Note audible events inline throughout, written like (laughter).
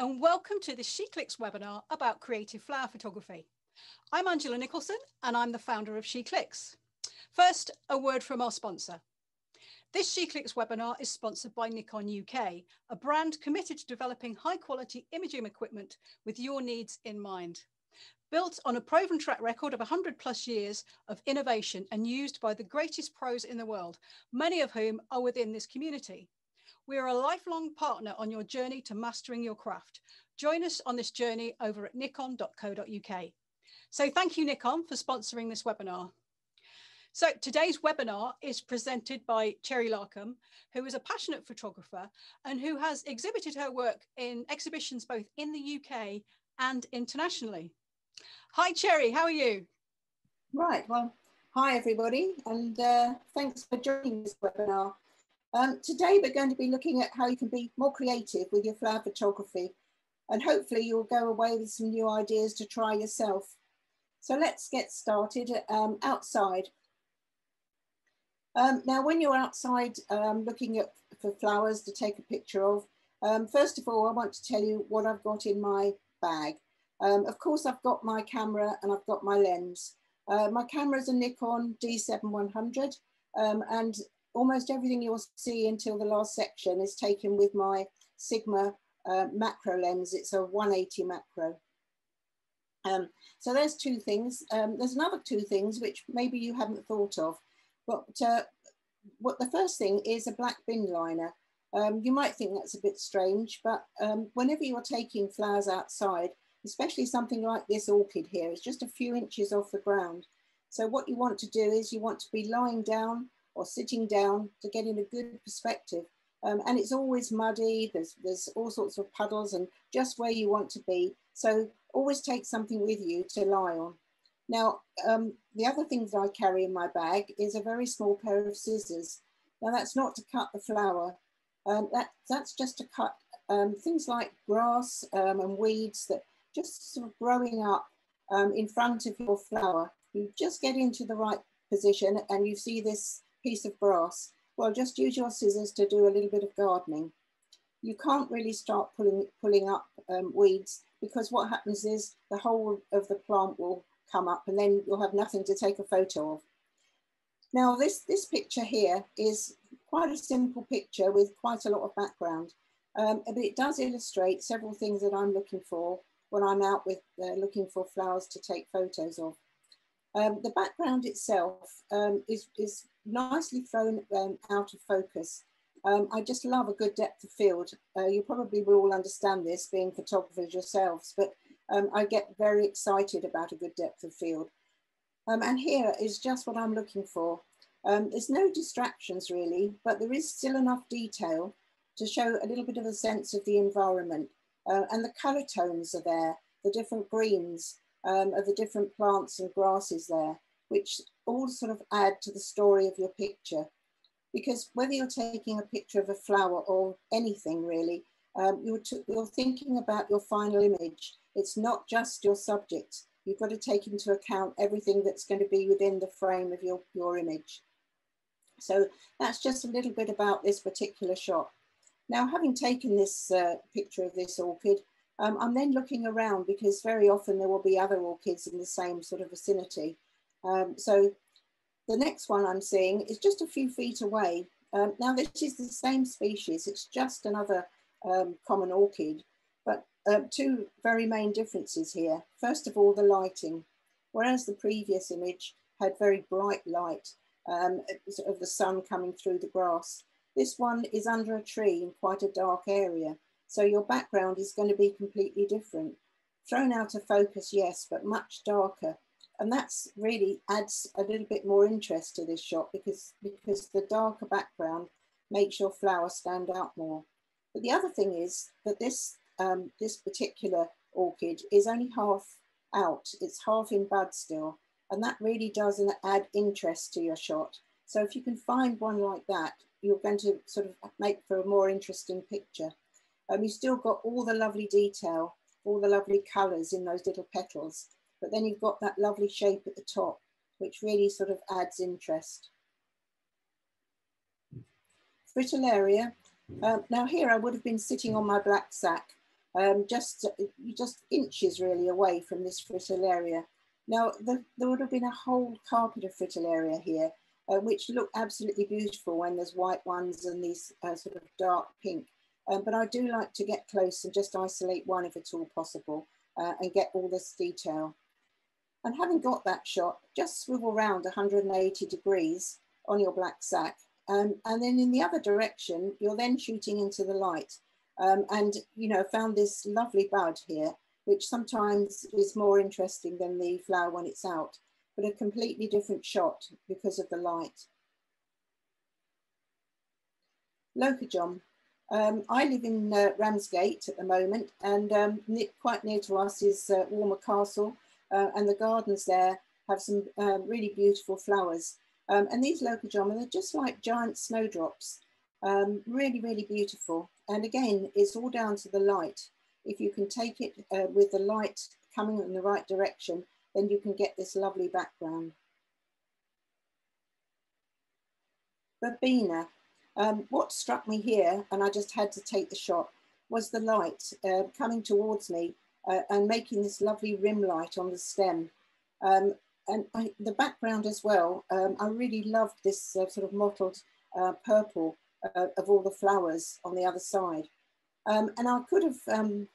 and welcome to the SheClicks webinar about creative flower photography. I'm Angela Nicholson and I'm the founder of SheClicks. First, a word from our sponsor. This SheClicks webinar is sponsored by Nikon UK, a brand committed to developing high quality imaging equipment with your needs in mind. Built on a proven track record of 100 plus years of innovation and used by the greatest pros in the world, many of whom are within this community. We are a lifelong partner on your journey to mastering your craft. Join us on this journey over at nikon.co.uk. So thank you, Nikon, for sponsoring this webinar. So today's webinar is presented by Cherry Larcombe, who is a passionate photographer and who has exhibited her work in exhibitions both in the UK and internationally. Hi, Cherry, how are you? Right, well, hi everybody, and uh, thanks for joining this webinar. Um, today we're going to be looking at how you can be more creative with your flower photography and hopefully you'll go away with some new ideas to try yourself. So let's get started um, outside. Um, now when you're outside um, looking at for flowers to take a picture of, um, first of all I want to tell you what I've got in my bag. Um, of course I've got my camera and I've got my lens. Uh, my camera is a Nikon D7100 um, and almost everything you'll see until the last section is taken with my Sigma uh, macro lens. It's a 180 macro. Um, so there's two things. Um, there's another two things which maybe you haven't thought of. But uh, what the first thing is a black bin liner. Um, you might think that's a bit strange, but um, whenever you're taking flowers outside, especially something like this orchid here, it's just a few inches off the ground. So what you want to do is you want to be lying down or sitting down to get in a good perspective. Um, and it's always muddy, there's, there's all sorts of puddles and just where you want to be. So always take something with you to lie on. Now, um, the other things I carry in my bag is a very small pair of scissors. Now that's not to cut the flower, um, that, that's just to cut um, things like grass um, and weeds that just sort of growing up um, in front of your flower. You just get into the right position and you see this piece of grass, well, just use your scissors to do a little bit of gardening. You can't really start pulling, pulling up um, weeds because what happens is the whole of the plant will come up and then you'll have nothing to take a photo of. Now this, this picture here is quite a simple picture with quite a lot of background, um, but it does illustrate several things that I'm looking for when I'm out with uh, looking for flowers to take photos of. Um, the background itself um, is, is nicely thrown um, out of focus. Um, I just love a good depth of field. Uh, you probably will all understand this being photographers yourselves, but um, I get very excited about a good depth of field. Um, and here is just what I'm looking for. there's no distractions really, but there is still enough detail to show a little bit of a sense of the environment. Uh, and the color tones are there, the different greens, um, of the different plants and grasses there, which all sort of add to the story of your picture. Because whether you're taking a picture of a flower or anything really, um, you're, you're thinking about your final image. It's not just your subject. You've got to take into account everything that's going to be within the frame of your, your image. So that's just a little bit about this particular shot. Now, having taken this uh, picture of this orchid, um, I'm then looking around because very often there will be other orchids in the same sort of vicinity. Um, so the next one I'm seeing is just a few feet away. Um, now this is the same species, it's just another um, common orchid, but uh, two very main differences here. First of all, the lighting. Whereas the previous image had very bright light um, of the sun coming through the grass, this one is under a tree in quite a dark area. So your background is going to be completely different. Thrown out of focus, yes, but much darker. And that's really adds a little bit more interest to this shot because, because the darker background makes your flower stand out more. But the other thing is that this, um, this particular orchid is only half out. It's half in bud still. And that really does add interest to your shot. So if you can find one like that, you're going to sort of make for a more interesting picture. Um, you've still got all the lovely detail, all the lovely colours in those little petals, but then you've got that lovely shape at the top, which really sort of adds interest. Fritillaria. Um, now here I would have been sitting on my black sack, um, just, just inches really away from this fritillaria. Now, the, there would have been a whole carpet of fritillaria here, uh, which look absolutely beautiful when there's white ones and these uh, sort of dark pink. Um, but I do like to get close and just isolate one if at all possible uh, and get all this detail. And having got that shot, just swivel around 180 degrees on your black sack. Um, and then in the other direction, you're then shooting into the light. Um, and, you know, found this lovely bud here, which sometimes is more interesting than the flower when it's out, but a completely different shot because of the light. Leucojum. Um, I live in uh, Ramsgate at the moment and um, quite near to us is uh, Walmer Castle uh, and the gardens there have some um, really beautiful flowers. Um, and these Leucojum, they're just like giant snowdrops, um, really, really beautiful. And again, it's all down to the light. If you can take it uh, with the light coming in the right direction, then you can get this lovely background. Verbena. Um, what struck me here, and I just had to take the shot, was the light uh, coming towards me uh, and making this lovely rim light on the stem. Um, and I, the background as well, um, I really loved this uh, sort of mottled uh, purple uh, of all the flowers on the other side. Um, and I could have um,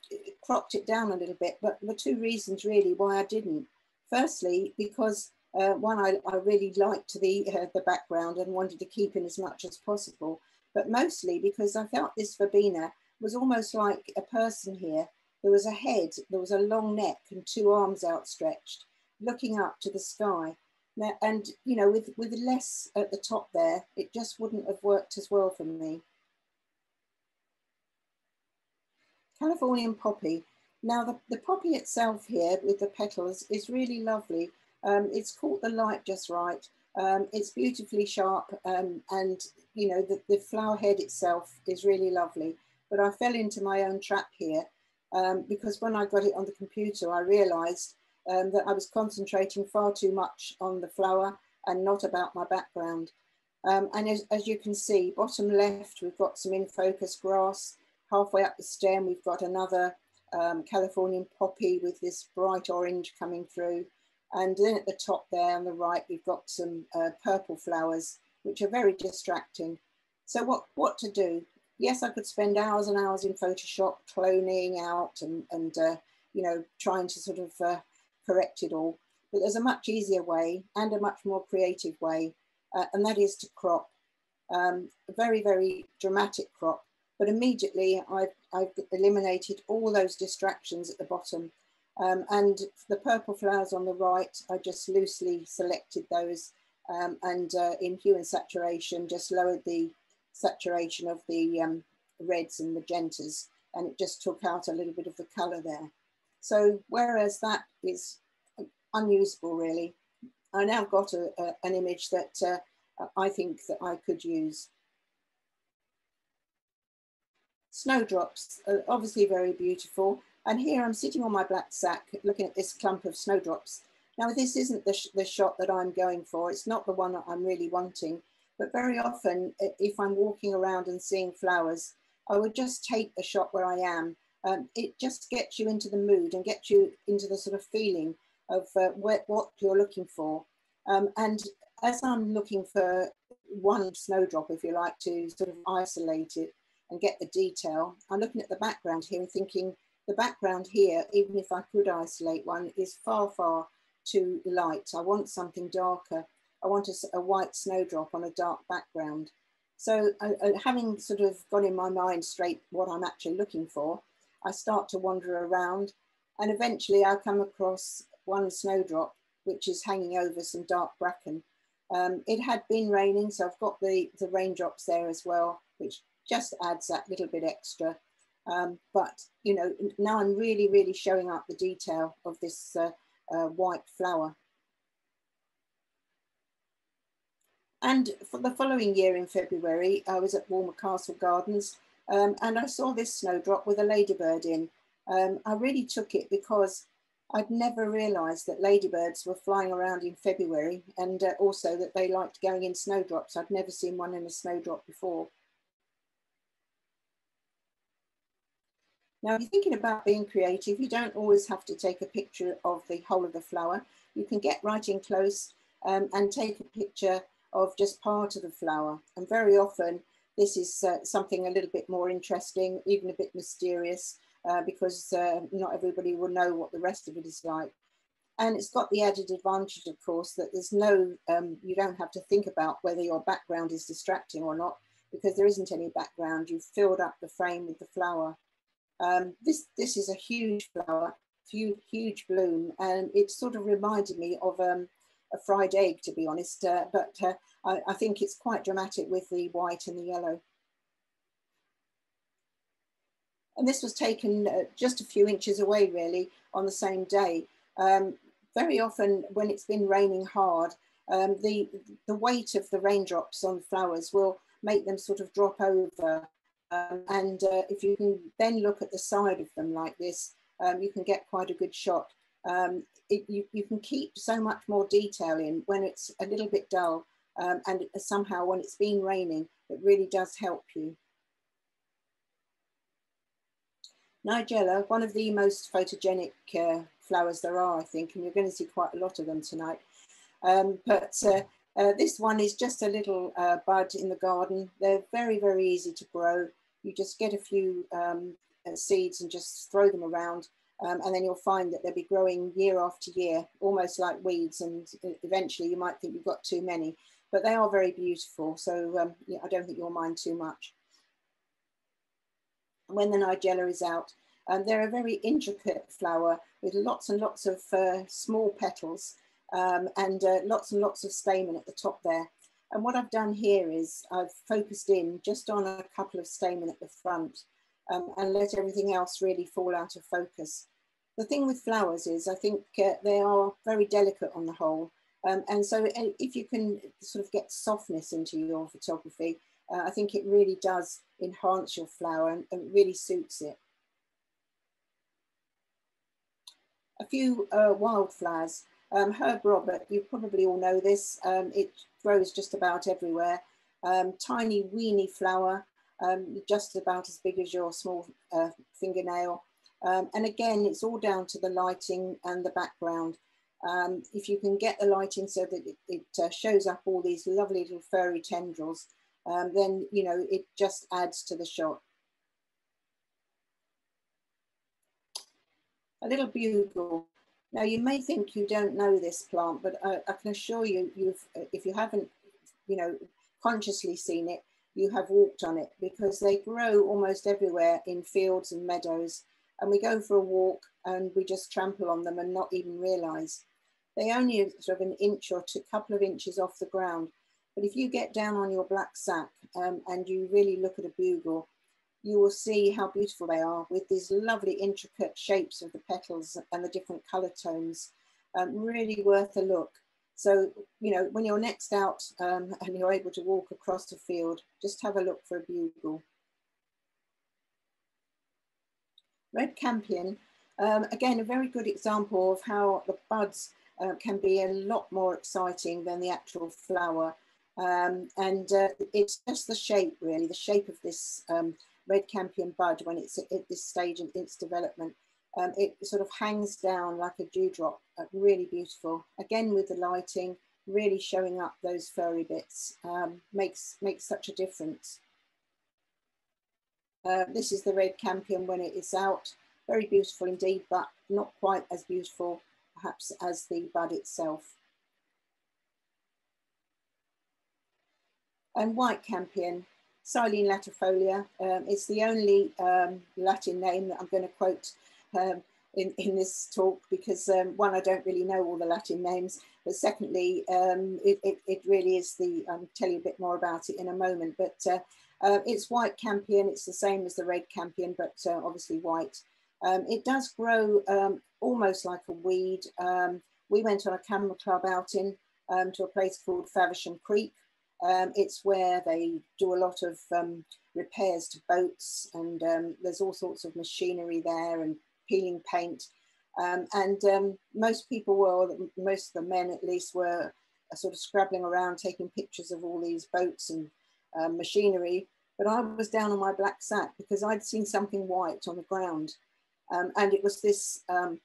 cropped it down a little bit, but the two reasons really why I didn't. Firstly, because uh, one, I, I, really liked the, uh, the background and wanted to keep in as much as possible, but mostly because I felt this verbena was almost like a person here there was a head, there was a long neck and two arms outstretched, looking up to the sky. Now, and, you know, with, with less at the top there, it just wouldn't have worked as well for me. Californian poppy. Now, the, the poppy itself here with the petals is really lovely. Um, it's caught the light just right. Um, it's beautifully sharp um, and, you know, the, the flower head itself is really lovely. But I fell into my own trap here um, because when I got it on the computer, I realized um, that I was concentrating far too much on the flower and not about my background. Um, and as, as, you can see, bottom left, we've got some in focus grass. Halfway up the stem, we've got another um, Californian poppy with this bright orange coming through. And then at the top there on the right, we've got some uh, purple flowers, which are very distracting. So what, what to do? Yes, I could spend hours and hours in Photoshop cloning out and, and uh, you know, trying to sort of uh, correct it all. But there's a much easier way and a much more creative way, uh, and that is to crop. Um, a very, very dramatic crop. But immediately I've, I've eliminated all those distractions at the bottom. Um, and the purple flowers on the right, I just loosely selected those um, and uh, in hue and saturation, just lowered the saturation of the um, reds and magentas and it just took out a little bit of the color there. So whereas that is unusable really, I now got a, a, an image that uh, I think that I could use. Snowdrops are obviously very beautiful. And here I'm sitting on my black sack looking at this clump of snowdrops. Now this isn't the, sh the shot that I'm going for. It's not the one that I'm really wanting. But very often, if I'm walking around and seeing flowers, I would just take a shot where I am. Um, it just gets you into the mood and gets you into the sort of feeling of uh, what, you're looking for. Um, and as I'm looking for one snowdrop, if you like, to sort of isolate it and get the detail, I'm looking at the background here and thinking the background here, even if I could isolate one, is far, far too light. I want something darker. I want a, a white snowdrop on a dark background. So uh, having sort of got in my mind straight what I'm actually looking for, I start to wander around and eventually I come across one snowdrop which is hanging over some dark bracken. Um, it had been raining, so I've got the, the raindrops there as well, which just adds that little bit extra. Um, but, you know, now I'm really, really showing up the detail of this uh, uh, white flower. And for the following year in February, I was at Walmer Castle Gardens um, and I saw this snowdrop with a ladybird in. Um, I really took it because I'd never realised that ladybirds were flying around in February and uh, also that they liked going in snowdrops. I'd never seen one in a snowdrop before. Now, if you're thinking about being creative, you don't always have to take a picture of the whole of the flower. You can get right in close um, and take a picture of just part of the flower. And very often, this is uh, something a little bit more interesting, even a bit mysterious, uh, because uh, not everybody will know what the rest of it is like. And it's got the added advantage, of course, that there's no, um, you don't have to think about whether your background is distracting or not, because there isn't any background. You've filled up the frame with the flower. Um, this, this is a huge flower, huge, huge bloom, and it sort of reminded me of um, a fried egg, to be honest, uh, but uh, I, I think it's quite dramatic with the white and the yellow. And this was taken uh, just a few inches away, really, on the same day. Um, very often when it's been raining hard, um, the, the weight of the raindrops on flowers will make them sort of drop over. Um, and uh, if you can then look at the side of them like this, um, you can get quite a good shot. Um, it, you, you can keep so much more detail in when it's a little bit dull um, and somehow when it's been raining, it really does help you. Nigella, one of the most photogenic uh, flowers there are, I think, and you're going to see quite a lot of them tonight. Um, but uh, uh, this one is just a little uh, bud in the garden. They're very, very easy to grow. You just get a few um, uh, seeds and just throw them around. Um, and then you'll find that they'll be growing year after year, almost like weeds. And eventually you might think you've got too many, but they are very beautiful. So um, yeah, I don't think you'll mind too much. When the Nigella is out, um, they're a very intricate flower with lots and lots of uh, small petals um, and uh, lots and lots of stamen at the top there. And what I've done here is I've focused in just on a couple of stamen at the front um, and let everything else really fall out of focus. The thing with flowers is I think uh, they are very delicate on the whole. Um, and so uh, if you can sort of get softness into your photography, uh, I think it really does enhance your flower and, and really suits it. a few uh, wildflowers. Um, Herb Robert, you probably all know this. Um, it grows just about everywhere. Um, tiny weeny flower, um, just about as big as your small uh, fingernail. Um, and again, it's all down to the lighting and the background. Um, if you can get the lighting so that it, it uh, shows up all these lovely little furry tendrils, then, you know, it just adds to the shot. a little bugle. Now you may think you don't know this plant, but I, I can assure you, you've, if you haven't, you know, consciously seen it, you have walked on it because they grow almost everywhere in fields and meadows. And we go for a walk and we just trample on them and not even realize. They only sort of an inch or two, couple of inches off the ground. But if you get down on your black sack um, and you really look at a bugle, you will see how beautiful they are with these lovely intricate shapes of the petals and the different color tones. Um, really worth a look. So, you know, when you're next out um, and you're able to walk across the field, just have a look for a bugle. Red campion, um, again, a very good example of how the buds uh, can be a lot more exciting than the actual flower. Um, and uh, it's just the shape, really, the shape of this um, red campion bud when it's at this stage in its development. Um, it sort of hangs down like a dewdrop, uh, really beautiful. Again with the lighting, really showing up those furry bits, um, makes, makes such a difference. Uh, this is the red campion when it is out, very beautiful indeed, but not quite as beautiful perhaps as the bud itself. And white campion, Silene latifolia. Um, it's the only um, Latin name that I'm going to quote um, in, in this talk because um, one, I don't really know all the Latin names, but secondly, um, it, it, it, really is the, I'll tell you a bit more about it in a moment, but uh, uh, it's white campion. It's the same as the red campion, but uh, obviously white. Um, it does grow almost like a weed. we went on a camera club outing to a place called Faversham Creek, um, it's where they do a lot of um, repairs to boats and um, there's all sorts of machinery there and peeling paint. Um, and um, most people were, most of the men at least were sort of scrabbling around taking pictures of all these boats and um, machinery. but I was down on my black sack because I'd seen something white on the ground. Um, and it was this um,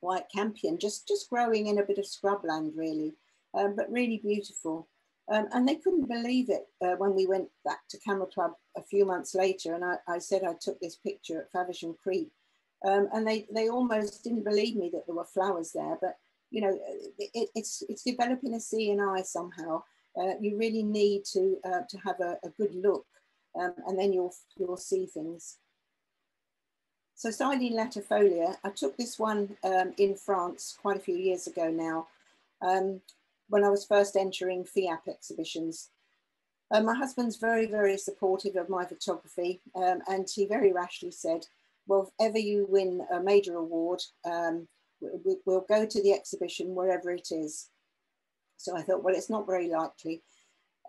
white campion just, just growing in a bit of scrubland really, um, but really beautiful. And they couldn't believe it uh, when we went back to Camera Club a few months later. And I, I said I took this picture at Faversham Creek. Um, and they, they almost didn't believe me that there were flowers there. But, you know, it, it's, it's developing a eye somehow. Uh, you really need to, uh, to have a, a good look um, and then you'll, you'll see things. So Silene latifolia, I took this one um, in France quite a few years ago now, um, when I was first entering FIAP exhibitions. Uh, my husband's very, very supportive of my photography um, and he very rashly said, well, if ever you win a major award, um, we, we'll go to the exhibition wherever it is. So I thought, well, it's not very likely.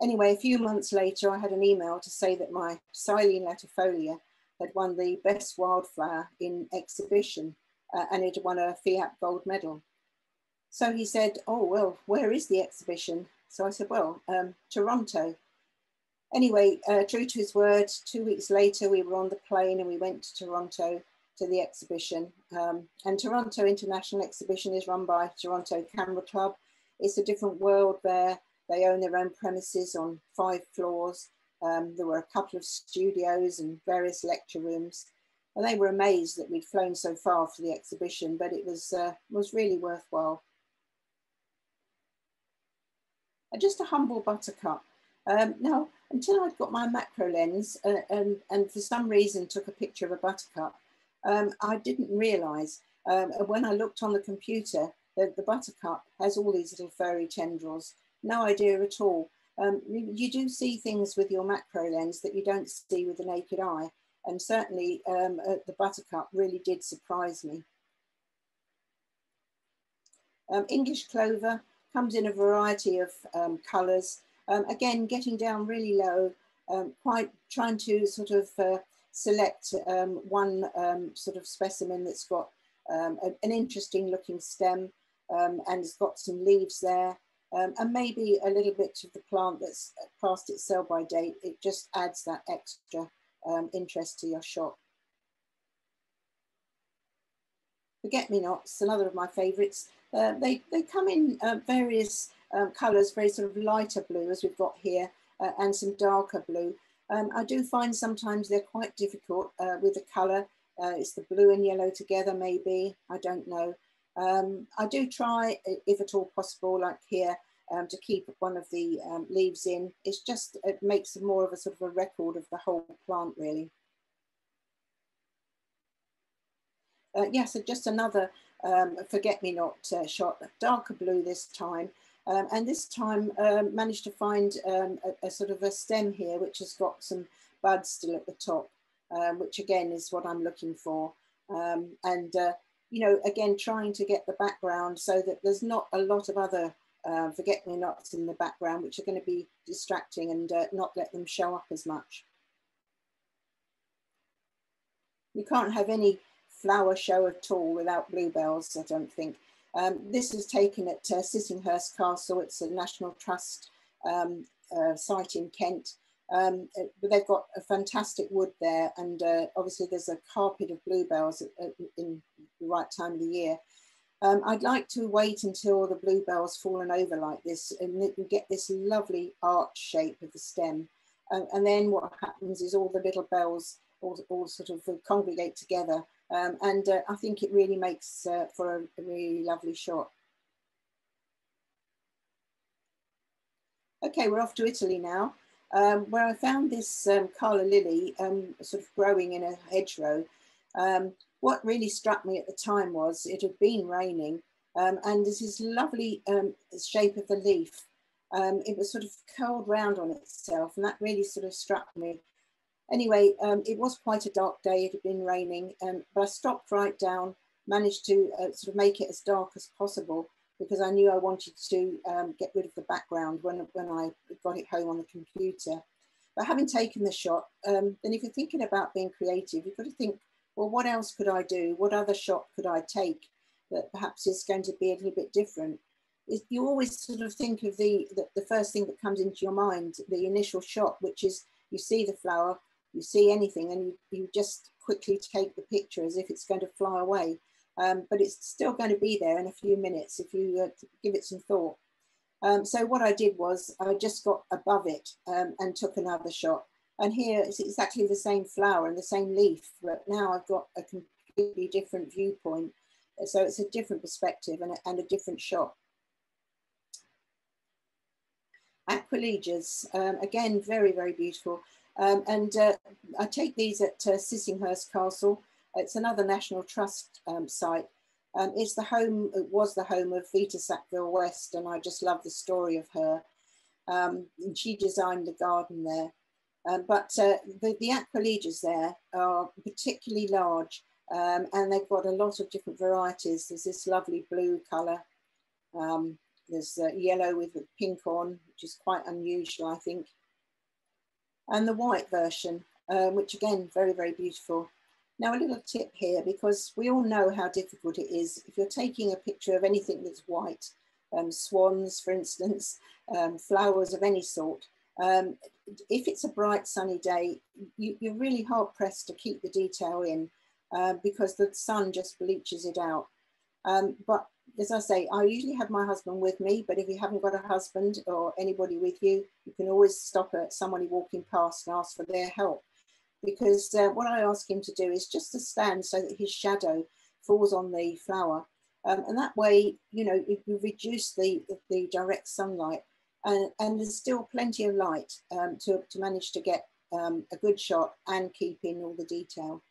Anyway, a few months later, I had an email to say that my Silene latifolia had won the best wildflower in exhibition uh, and it won a FIAP gold medal. So he said, oh, well, where is the exhibition? So I said, well, um, Toronto. Anyway, uh, true to his word, two weeks later, we were on the plane and we went to Toronto to the exhibition. Um, and Toronto International Exhibition is run by Toronto Camera Club. It's a different world there. They own their own premises on five floors. Um, there were a couple of studios and various lecture rooms. And they were amazed that we'd flown so far for the exhibition, but it was, uh, was really worthwhile. And just a humble buttercup. Um, now, until I'd got my macro lens uh, and, and for some reason took a picture of a buttercup, um, I didn't realize um, when I looked on the computer that the buttercup has all these little furry tendrils. No idea at all um, you, you, do see things with your macro lens that you don't see with the naked eye. And certainly um, uh, the buttercup really did surprise me. Um, English clover comes in a variety of colours. Um, again, getting down really low, um, quite trying to sort of uh, select one sort of specimen that's got an interesting looking stem and it's got some leaves there um, and maybe a little bit of the plant that's past its sell by date, it just adds that extra um, interest to your shot. Forget-me-nots, another of my favourites. Uh, they, they come in uh, various um, colours, very sort of lighter blue as we've got here, uh, and some darker blue. Um, I do find sometimes they're quite difficult uh, with the colour. Uh, it's the blue and yellow together maybe, I don't know. Um, I do try, if at all possible, like here, um, to keep one of the um, leaves in. It's just, it makes more of a sort of a record of the whole plant really. Uh, yes, yeah, so just another um, forget-me-not uh, shot, darker blue this time. Um, and this time um, managed to find um, a, a, sort of a stem here, which has got some buds still at the top, um, which again is what I'm looking for. Um, and uh, you know, again, trying to get the background so that there's not a lot of other uh, forget-me-nots in the background, which are going to be distracting and uh, not let them show up as much. You can't have any flower show at all without bluebells, I don't think. Um, this is taken at uh, Sissinghurst Castle. It's a National Trust um, uh, site in Kent. Um, it, they've got a fantastic wood there, and uh, obviously there's a carpet of bluebells at, at, in the right time of the year. Um, I'd like to wait until the bluebell's fallen over like this and you get this lovely arch shape of the stem. Um, and then what happens is all the little bells all, all sort of congregate together. Um, and uh, I think it really makes uh, for a, really lovely shot. Okay, we're off to Italy now um, where I found this um, Calla lily um, sort of growing in a hedgerow. Um, what really struck me at the time was it had been raining um, and this is lovely shape of the leaf. it was sort of curled round on itself and that really sort of struck me. Anyway, it was quite a dark day, it had been raining, but I stopped right down, managed to uh, sort of make it as dark as possible because I knew I wanted to um, get rid of the background when, when I got it home on the computer. But having taken the shot, um, then if you're thinking about being creative, you've got to think, well, what else could I do? What other shot could I take that perhaps is going to be a little bit different? You always sort of think of the, the, the first thing that comes into your mind, the initial shot, which is you see the flower, you see anything and you, you just quickly take the picture as if it's going to fly away. Um, but it's still going to be there in a few minutes if you uh, give it some thought. Um, so what I did was I just got above it um, and took another shot. And here it's exactly the same flower and the same leaf, but now I've got a completely different viewpoint. So it's a different perspective and a, and a different shot. Aquilegias, um, again, very, very beautiful. Um, and uh, I take these at uh, Sissinghurst Castle. It's another National Trust um, site. Um, it's the home, it was the home of Vita Sackville West, and I just love the story of her. Um, and she designed the garden there. Um, but uh, the, the aquilegias there are particularly large um, and they've got a lot of different varieties. There's this lovely blue colour. Um, there's uh, yellow with pink on, which is quite unusual, I think. And the white version, uh, which again, very, very beautiful. Now a little tip here, because we all know how difficult it is. If you're taking a picture of anything that's white, um, swans, for instance, um, flowers of any sort, um, if it's a bright sunny day, you, are really hard pressed to keep the detail in uh, because the sun just bleaches it out. Um, but as I say, I usually have my husband with me, but if you haven't got a husband or anybody with you, you can always stop at somebody walking past and ask for their help. Because uh, what I ask him to do is just to stand so that his shadow falls on the flower. Um, and that way, you know, you reduce the, the direct sunlight and, and there's still plenty of light um, to, to manage to get um, a good shot and keep in all the detail.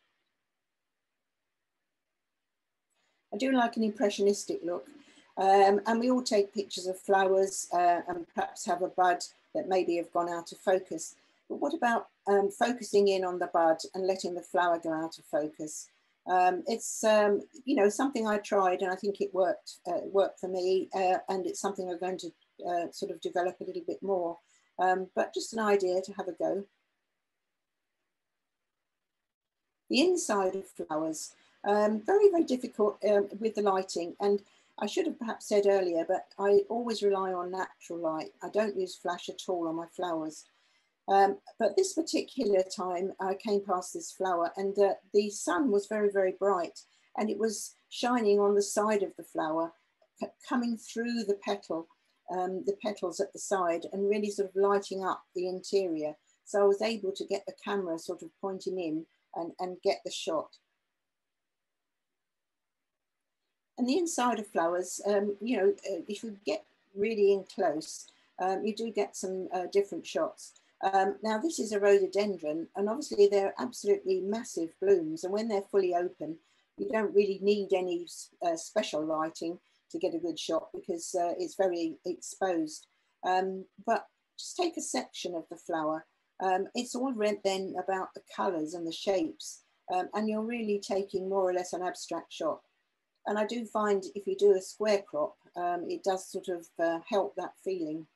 I do like an impressionistic look. Um, and we all take pictures of flowers uh, and perhaps have a bud that maybe have gone out of focus. But what about um, focusing in on the bud and letting the flower go out of focus? Um, it's um, you know something I tried and I think it worked uh, worked for me uh, and it's something I'm going to uh, sort of develop a little bit more. Um, but just an idea to have a go. The inside of flowers. Um, very, very difficult um, with the lighting. And I should have perhaps said earlier, but I always rely on natural light. I don't use flash at all on my flowers. Um, but this particular time I came past this flower and uh, the sun was very, very bright and it was shining on the side of the flower, coming through the petal, um, the petals at the side and really sort of lighting up the interior. So I was able to get the camera sort of pointing in and, and get the shot. And the inside of flowers, um, you know, uh, if you get really in close, um, you do get some uh, different shots. Um, now this is a rhododendron and obviously they're absolutely massive blooms and when they're fully open, you don't really need any uh, special lighting to get a good shot because uh, it's very exposed. Um, but just take a section of the flower. Um, it's all red then about the colours and the shapes um, and you're really taking more or less an abstract shot. And I do find if you do a square crop, um, it does sort of uh, help that feeling.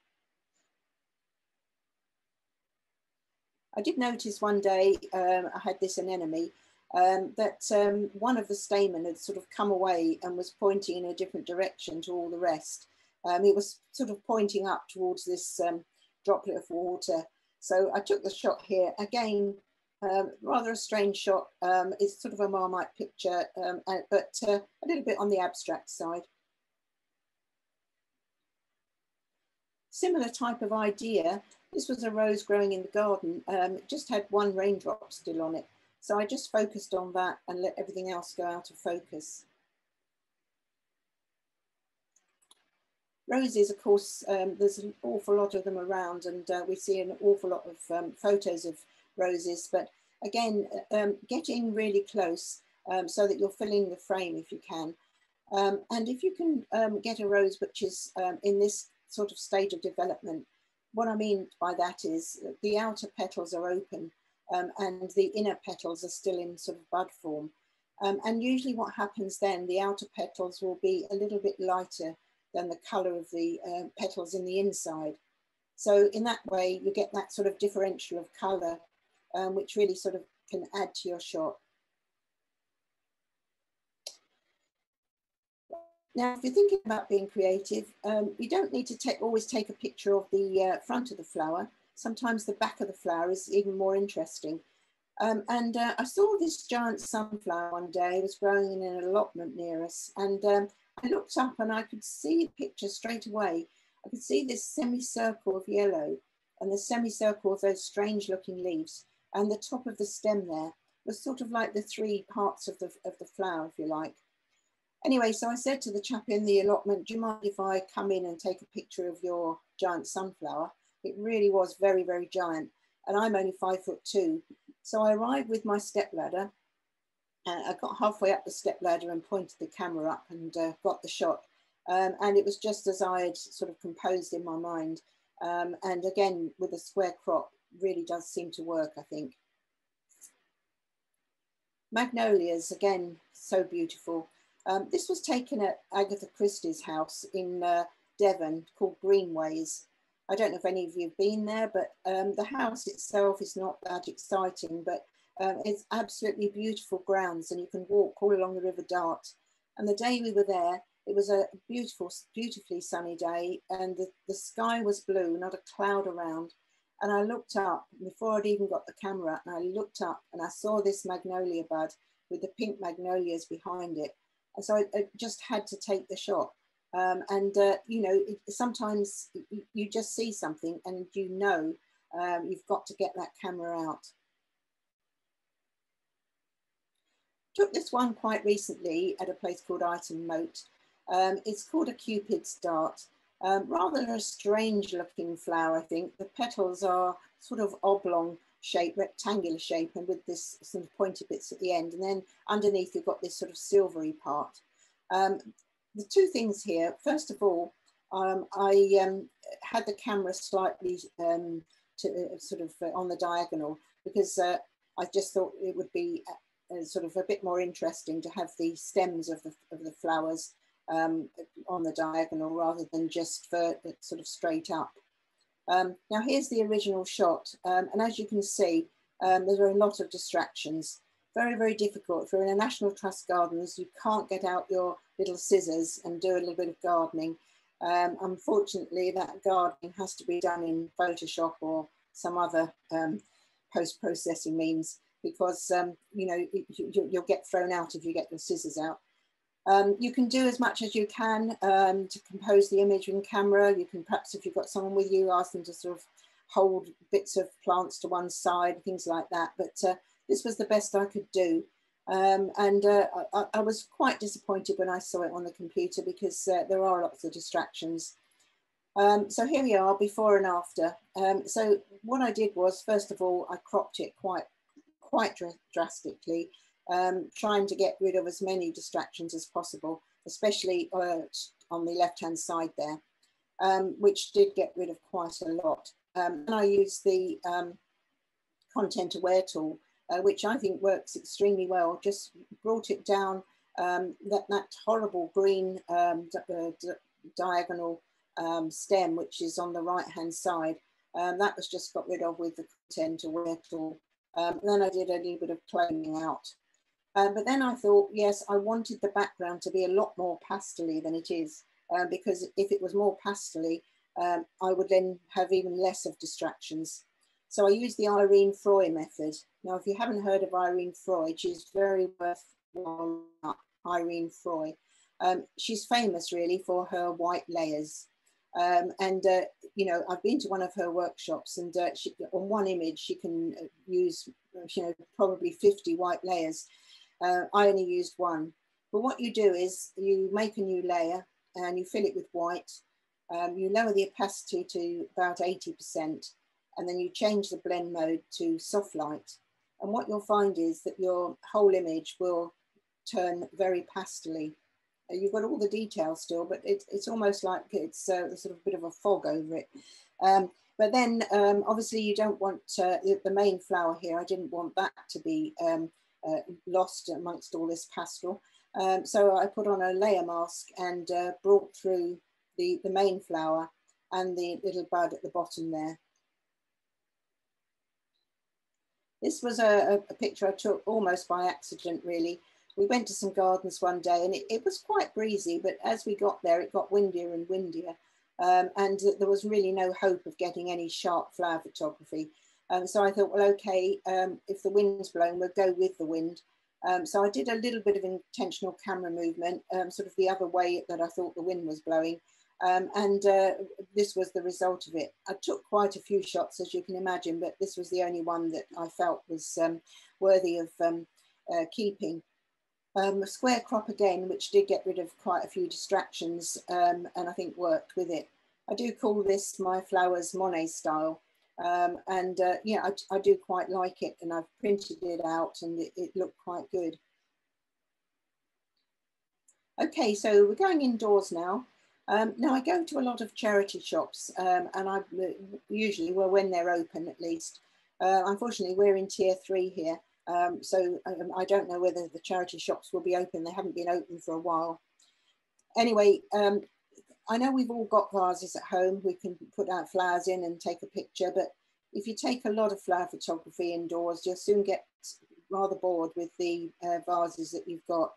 I did notice one day, um, I had this anemone, um, that um, one of the stamen had sort of come away and was pointing in a different direction to all the rest. Um, it was sort of pointing up towards this um, droplet of water. So I took the shot here. Again, um, rather a strange shot. Um, it's sort of a Marmite picture, um, uh, but uh, a little bit on the abstract side. Similar type of idea. This was a rose growing in the garden. Um, it just had one raindrop still on it. So I just focused on that and let everything else go out of focus. Roses, of course, um, there's an awful lot of them around and uh, we see an awful lot of um, photos of roses, but again, um, getting really close um, so that you're filling the frame if you can. Um, and if you can um, get a rose which is um, in this sort of stage of development, what I mean by that is the outer petals are open um, and the inner petals are still in sort of bud form. and usually what happens then, the outer petals will be a little bit lighter than the color of the uh, petals in the inside. So in that way, you get that sort of differential of color um, which really sort of can add to your shot. Now, if you're thinking about being creative, um, you don't need to take, always take a picture of the uh, front of the flower. sometimes the back of the flower is even more interesting. Um, and uh, I saw this giant sunflower one day, it was growing in an allotment near us. And um, I looked up and I could see the picture straight away. I could see this semicircle of yellow and the semicircle of those strange looking leaves and the top of the stem there was sort of like the three parts of the, of the flower, if you like. Anyway, so I said to the chap in the allotment, do you mind if I come in and take a picture of your giant sunflower? It really was very, very giant. And I'm only five foot two. So I arrived with my step ladder. Uh, I got halfway up the step ladder and pointed the camera up and uh, got the shot. Um, and it was just as I had sort of composed in my mind. Um, and again, with a square crop, really does seem to work, I think. Magnolias, again, so beautiful. Um, this was taken at Agatha Christie's house in uh, Devon called Greenways. I don't know if any of you have been there, but um, the house itself is not that exciting, but um, it's absolutely beautiful grounds and you can walk all along the River Dart. And the day we were there, it was a beautiful, beautifully sunny day and the, the sky was blue, not a cloud around. And I looked up before I'd even got the camera and I looked up and I saw this magnolia bud with the pink magnolias behind it. And so I, I just had to take the shot. Um, and, uh, you know, it, sometimes you just see something and you know um, you've got to get that camera out. Took this one quite recently at a place called Ightham Mote. Um, it's called a Cupid's dart. Um, rather a strange looking flower, I think. The petals are sort of oblong shape, rectangular shape, and with this sort of pointed bits at the end. And then underneath, you've got this sort of silvery part. Um, the two things here, first of all, um, I um, had the camera slightly um, to, uh, sort of uh, on the diagonal because uh, I just thought it would be uh, sort of a bit more interesting to have the stems of the, of the flowers um, on the diagonal rather than just sort of straight up. Um, now here's the original shot. Um, and as you can see, um, there are a lot of distractions. Very, very difficult. If you're in a National Trust Gardens, you can't get out your little scissors and do a little bit of gardening. Um, unfortunately, that gardening has to be done in Photoshop or some other um, post-processing means because, you know, you, you'll get thrown out if you get your scissors out. Um, you can do as much as you can um, to compose the image in camera. You can perhaps, if you've got someone with you, ask them to sort of hold bits of plants to one side, things like that. But uh, this was the best I could do. Um, and uh, I, I, was quite disappointed when I saw it on the computer because uh, there are lots of distractions. Um, so here we are, before and after. Um, so what I did was, first of all, I cropped it quite, quite dr drastically um, trying to get rid of as many distractions as possible, especially uh, on the left-hand side there, um, which did get rid of quite a lot. Um, and I used the um, content aware tool, uh, which I think works extremely well, just brought it down um, that, that horrible green um, uh, diagonal stem, which is on the right-hand side. that was just got rid of with the content aware tool. Um, then I did a little bit of cloning out. Uh, but then I thought, yes, I wanted the background to be a lot more pastely than it is, uh, because if it was more pastely, um, I would then have even less of distractions. So I used the Irene Froy method. Now, if you haven't heard of Irene Froy, she's very worthwhile. Irene Froy. Um, she's famous really for her white layers. Um, and, uh, you know, I've been to one of her workshops and uh, she, on one image, she can uh, use, you know, probably 50 white layers. Uh, I only used one. But what you do is you make a new layer and you fill it with white. Um, you lower the opacity to about 80% and then you change the blend mode to soft light. And what you'll find is that your whole image will turn very pastely. Uh, you've got all the details still, but it, it's almost like it's uh, sort of a bit of a fog over it. Um, but then um, obviously you don't want uh, the main flower here. I didn't want that to be um, lost amongst all this pastel. Um, so I put on a layer mask and uh, brought through the, the main flower and the little bud at the bottom there. This was a, a, picture I took almost by accident, really. We went to some gardens one day and it, it, was quite breezy, but as we got there, it got windier and windier. Um, and there was really no hope of getting any sharp flower photography. Um, so I thought, well, okay, um, if the wind's blowing, we'll go with the wind. Um, so I did a little bit of intentional camera movement, um, sort of the other way that I thought the wind was blowing. Um, and uh, this was the result of it. I took quite a few shots, as you can imagine, but this was the only one that I felt was um, worthy of uh, keeping. Um, square crop again, which did get rid of quite a few distractions um, and I think worked with it. I do call this my flowers Monet style. Um, and uh, yeah, I, I, do quite like it and I've printed it out and it, it looked quite good. Okay, so we're going indoors now. Um, now I go to a lot of charity shops um, and I usually, well, when they're open at least. Uh, unfortunately, we're in tier three here. Um, so um, I don't know whether the charity shops will be open. They haven't been open for a while. Anyway, um, I know we've all got vases at home. We can put our flowers in and take a picture, but if you take a lot of flower photography indoors, you'll soon get rather bored with the uh, vases that you've got.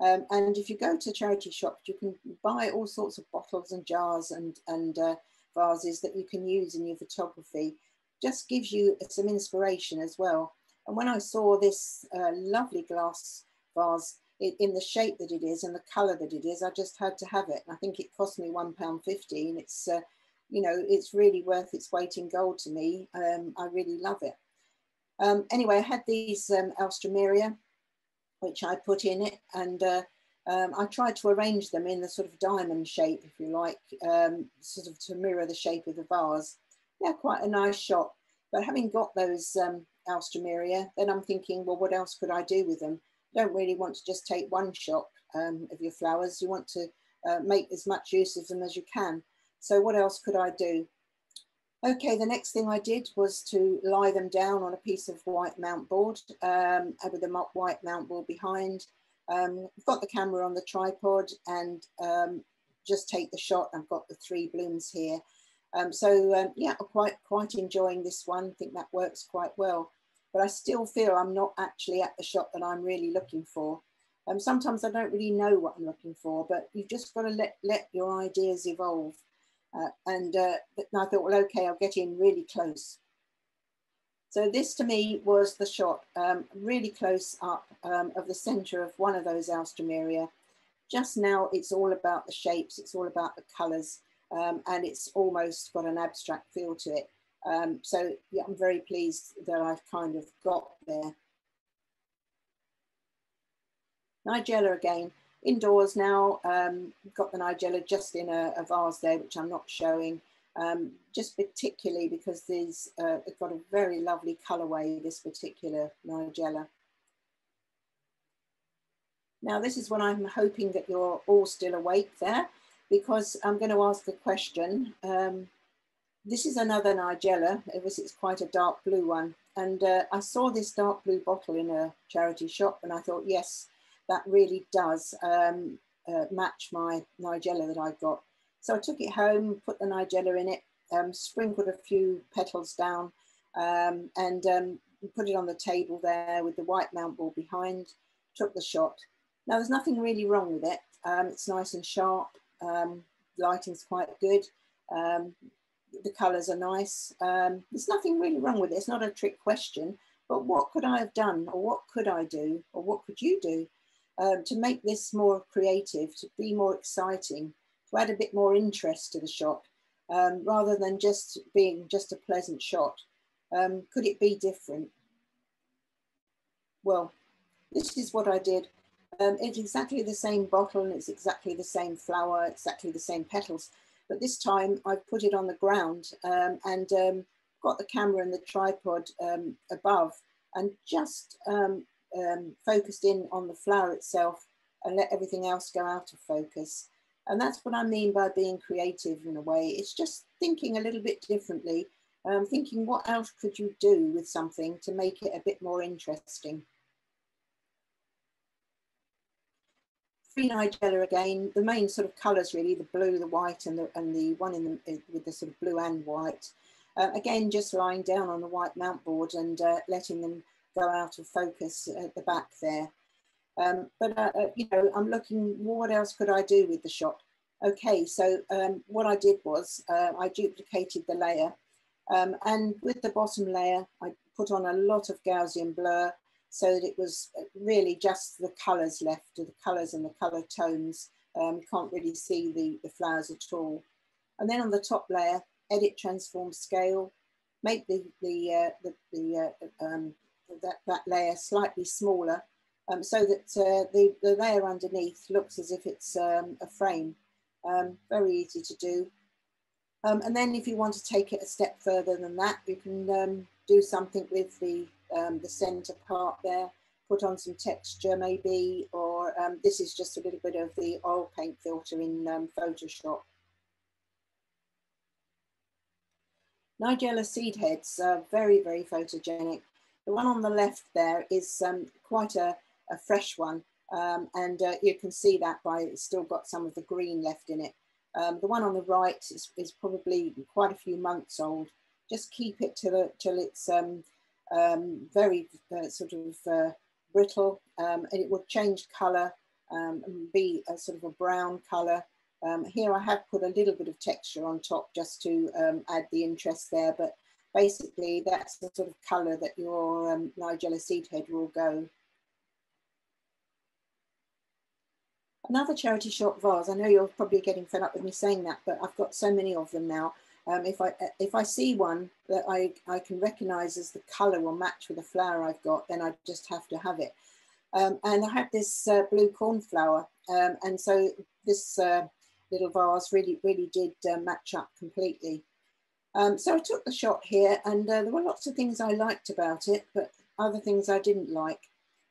Um, and if you go to charity shops, you can buy all sorts of bottles and jars and, and uh, vases that you can use in your photography. Just gives you some inspiration as well. And when I saw this uh, lovely glass vase in, in the shape that it is and the colour that it is, I just had to have it. I think it cost me £1.50 and it's, uh, you know, it's really worth its weight in gold to me. Um, I really love it. Um, anyway, I had these um, Alstroemeria which I put in it. And uh, um, I tried to arrange them in the sort of diamond shape, if you like, um, sort of to mirror the shape of the vase. Yeah, quite a nice shot. But having got those um, Alstroemeria, then I'm thinking, well, what else could I do with them? Don't really want to just take one shot um, of your flowers. You want to uh, make as much use of them as you can. So what else could I do? Okay, the next thing I did was to lie them down on a piece of white mount board um, with a white mount board behind. Um, I've got the camera on the tripod and um, just take the shot. I've got the three blooms here. Um, so um, yeah, I'm quite, quite enjoying this one. I think that works quite well, but I still feel I'm not actually at the shot that I'm really looking for. Um, sometimes I don't really know what I'm looking for, but you've just got to let, let your ideas evolve. Uh, and uh, I thought, well, okay, I'll get in really close. So this to me was the shot um, really close up um, of the center of one of those Alstroemeria. Just now it's all about the shapes, it's all about the colors, um, and it's almost got an abstract feel to it. Um, so yeah, I'm very pleased that I've kind of got there. Nigella again, indoors now. Um, got the Nigella just in a, a, vase there, which I'm not showing, um, just particularly because these uh, it's got a very lovely colorway, this particular Nigella. Now this is when I'm hoping that you're all still awake there because I'm going to ask a question. Um, this is another Nigella, it was, it's quite a dark blue one. And uh, I saw this dark blue bottle in a charity shop and I thought, yes, that really does um, uh, match my Nigella that I've got. So I took it home, put the Nigella in it, um, sprinkled a few petals down um, and um, put it on the table there with the white mount board behind, took the shot. Now there's nothing really wrong with it. Um, it's nice and sharp, um, lighting's quite good. The colours are nice. there's nothing really wrong with it. It's not a trick question, but what could I have done or what could I do or what could you do um, to make this more creative, to be more exciting, to add a bit more interest to the shot, um, rather than just being just a pleasant shot. Um, could it be different? Well, this is what I did. Um, it's exactly the same bottle and it's exactly the same flower, exactly the same petals. But this time I've put it on the ground um, and um, got the camera and the tripod above and just um, um, focused in on the flower itself and let everything else go out of focus. And that's what I mean by being creative in a way. It's just thinking a little bit differently, um, thinking what else could you do with something to make it a bit more interesting. Free Nigella again, the main sort of colours really, the blue, the white and the, and the one in the, with the sort of blue and white. Uh, again, just lying down on the white mount board and uh, letting them go out of focus at the back there. Um, but, uh, uh, you know, I'm looking, what else could I do with the shot? Okay, so um, what I did was uh, I duplicated the layer um, and with the bottom layer, I put on a lot of Gaussian blur so that it was really just the colours left, the colours and the colour tones. Um, can't really see the, the flowers at all. And then on the top layer, edit, transform, scale, make the, the, uh, the, the uh, um, that, that layer slightly smaller um, so that uh, the, the layer underneath looks as if it's um, a frame. Um, very easy to do. Um, and then if you want to take it a step further than that, you can um, do something with the, um, the center part there, put on some texture maybe, or this is just a little bit of the oil paint filter in Photoshop. Nigella seed heads are very, very photogenic. The one on the left there is um, quite a, a, fresh one. Um, and uh, you can see that by it's still got some of the green left in it. Um, the one on the right is, is, probably quite a few months old. Just keep it till, till it's um, um, very uh, sort of uh, brittle um, and it will change colour and be a sort of a brown colour. here I have put a little bit of texture on top just to add the interest there, but basically that's the sort of colour that your um, Nigella seed head will go. Another charity shop vase, I know you're probably getting fed up with me saying that, but I've got so many of them now. Um, if I if I see one that I, I can recognise as the colour will match with the flower I've got, then I just have to have it. Um, and I had this uh, blue cornflower, um, and so this uh, little vase really really did uh, match up completely. Um, so I took the shot here and uh, there were lots of things I liked about it, but other things I didn't like.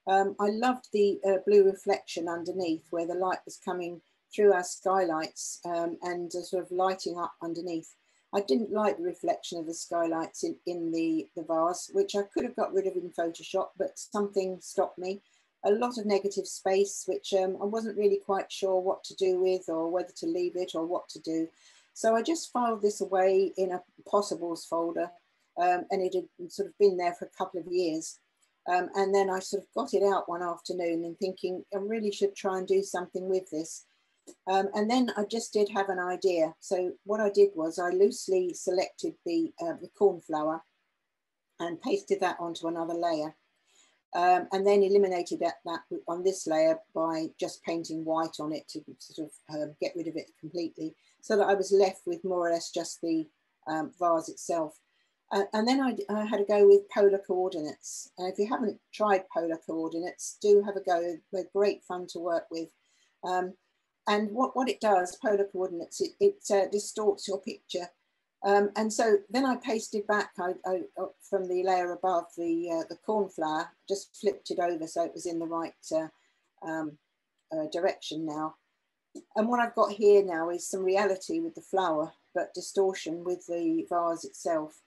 Um, I loved the uh, blue reflection underneath where the light was coming through our skylights um, and uh, sort of lighting up underneath. I didn't like the reflection of the skylights in, in the, the vase, which I could have got rid of in Photoshop, but something stopped me. A lot of negative space, which um, I wasn't really quite sure what to do with or whether to leave it or what to do. So I just filed this away in a possibles folder um, and it had sort of been there for a couple of years. Um, and then I sort of got it out one afternoon and thinking I really should try and do something with this. Um, and then I just did have an idea. So what I did was I loosely selected the, uh, the cornflower and pasted that onto another layer. Um, and then eliminated that, that on this layer by just painting white on it to sort of um, get rid of it completely so that I was left with more or less just the um, vase itself. Uh, and then I, I, had to go with polar coordinates. Uh, if you haven't tried polar coordinates, do have a go. They're great fun to work with. Um, and what, what it does, polar coordinates, it, it uh, distorts your picture. Um, and so then I pasted back I, I, from the layer above the, uh, the cornflower, just flipped it over so it was in the right uh, um, uh, direction now. And what I've got here now is some reality with the flower, but distortion with the vase itself.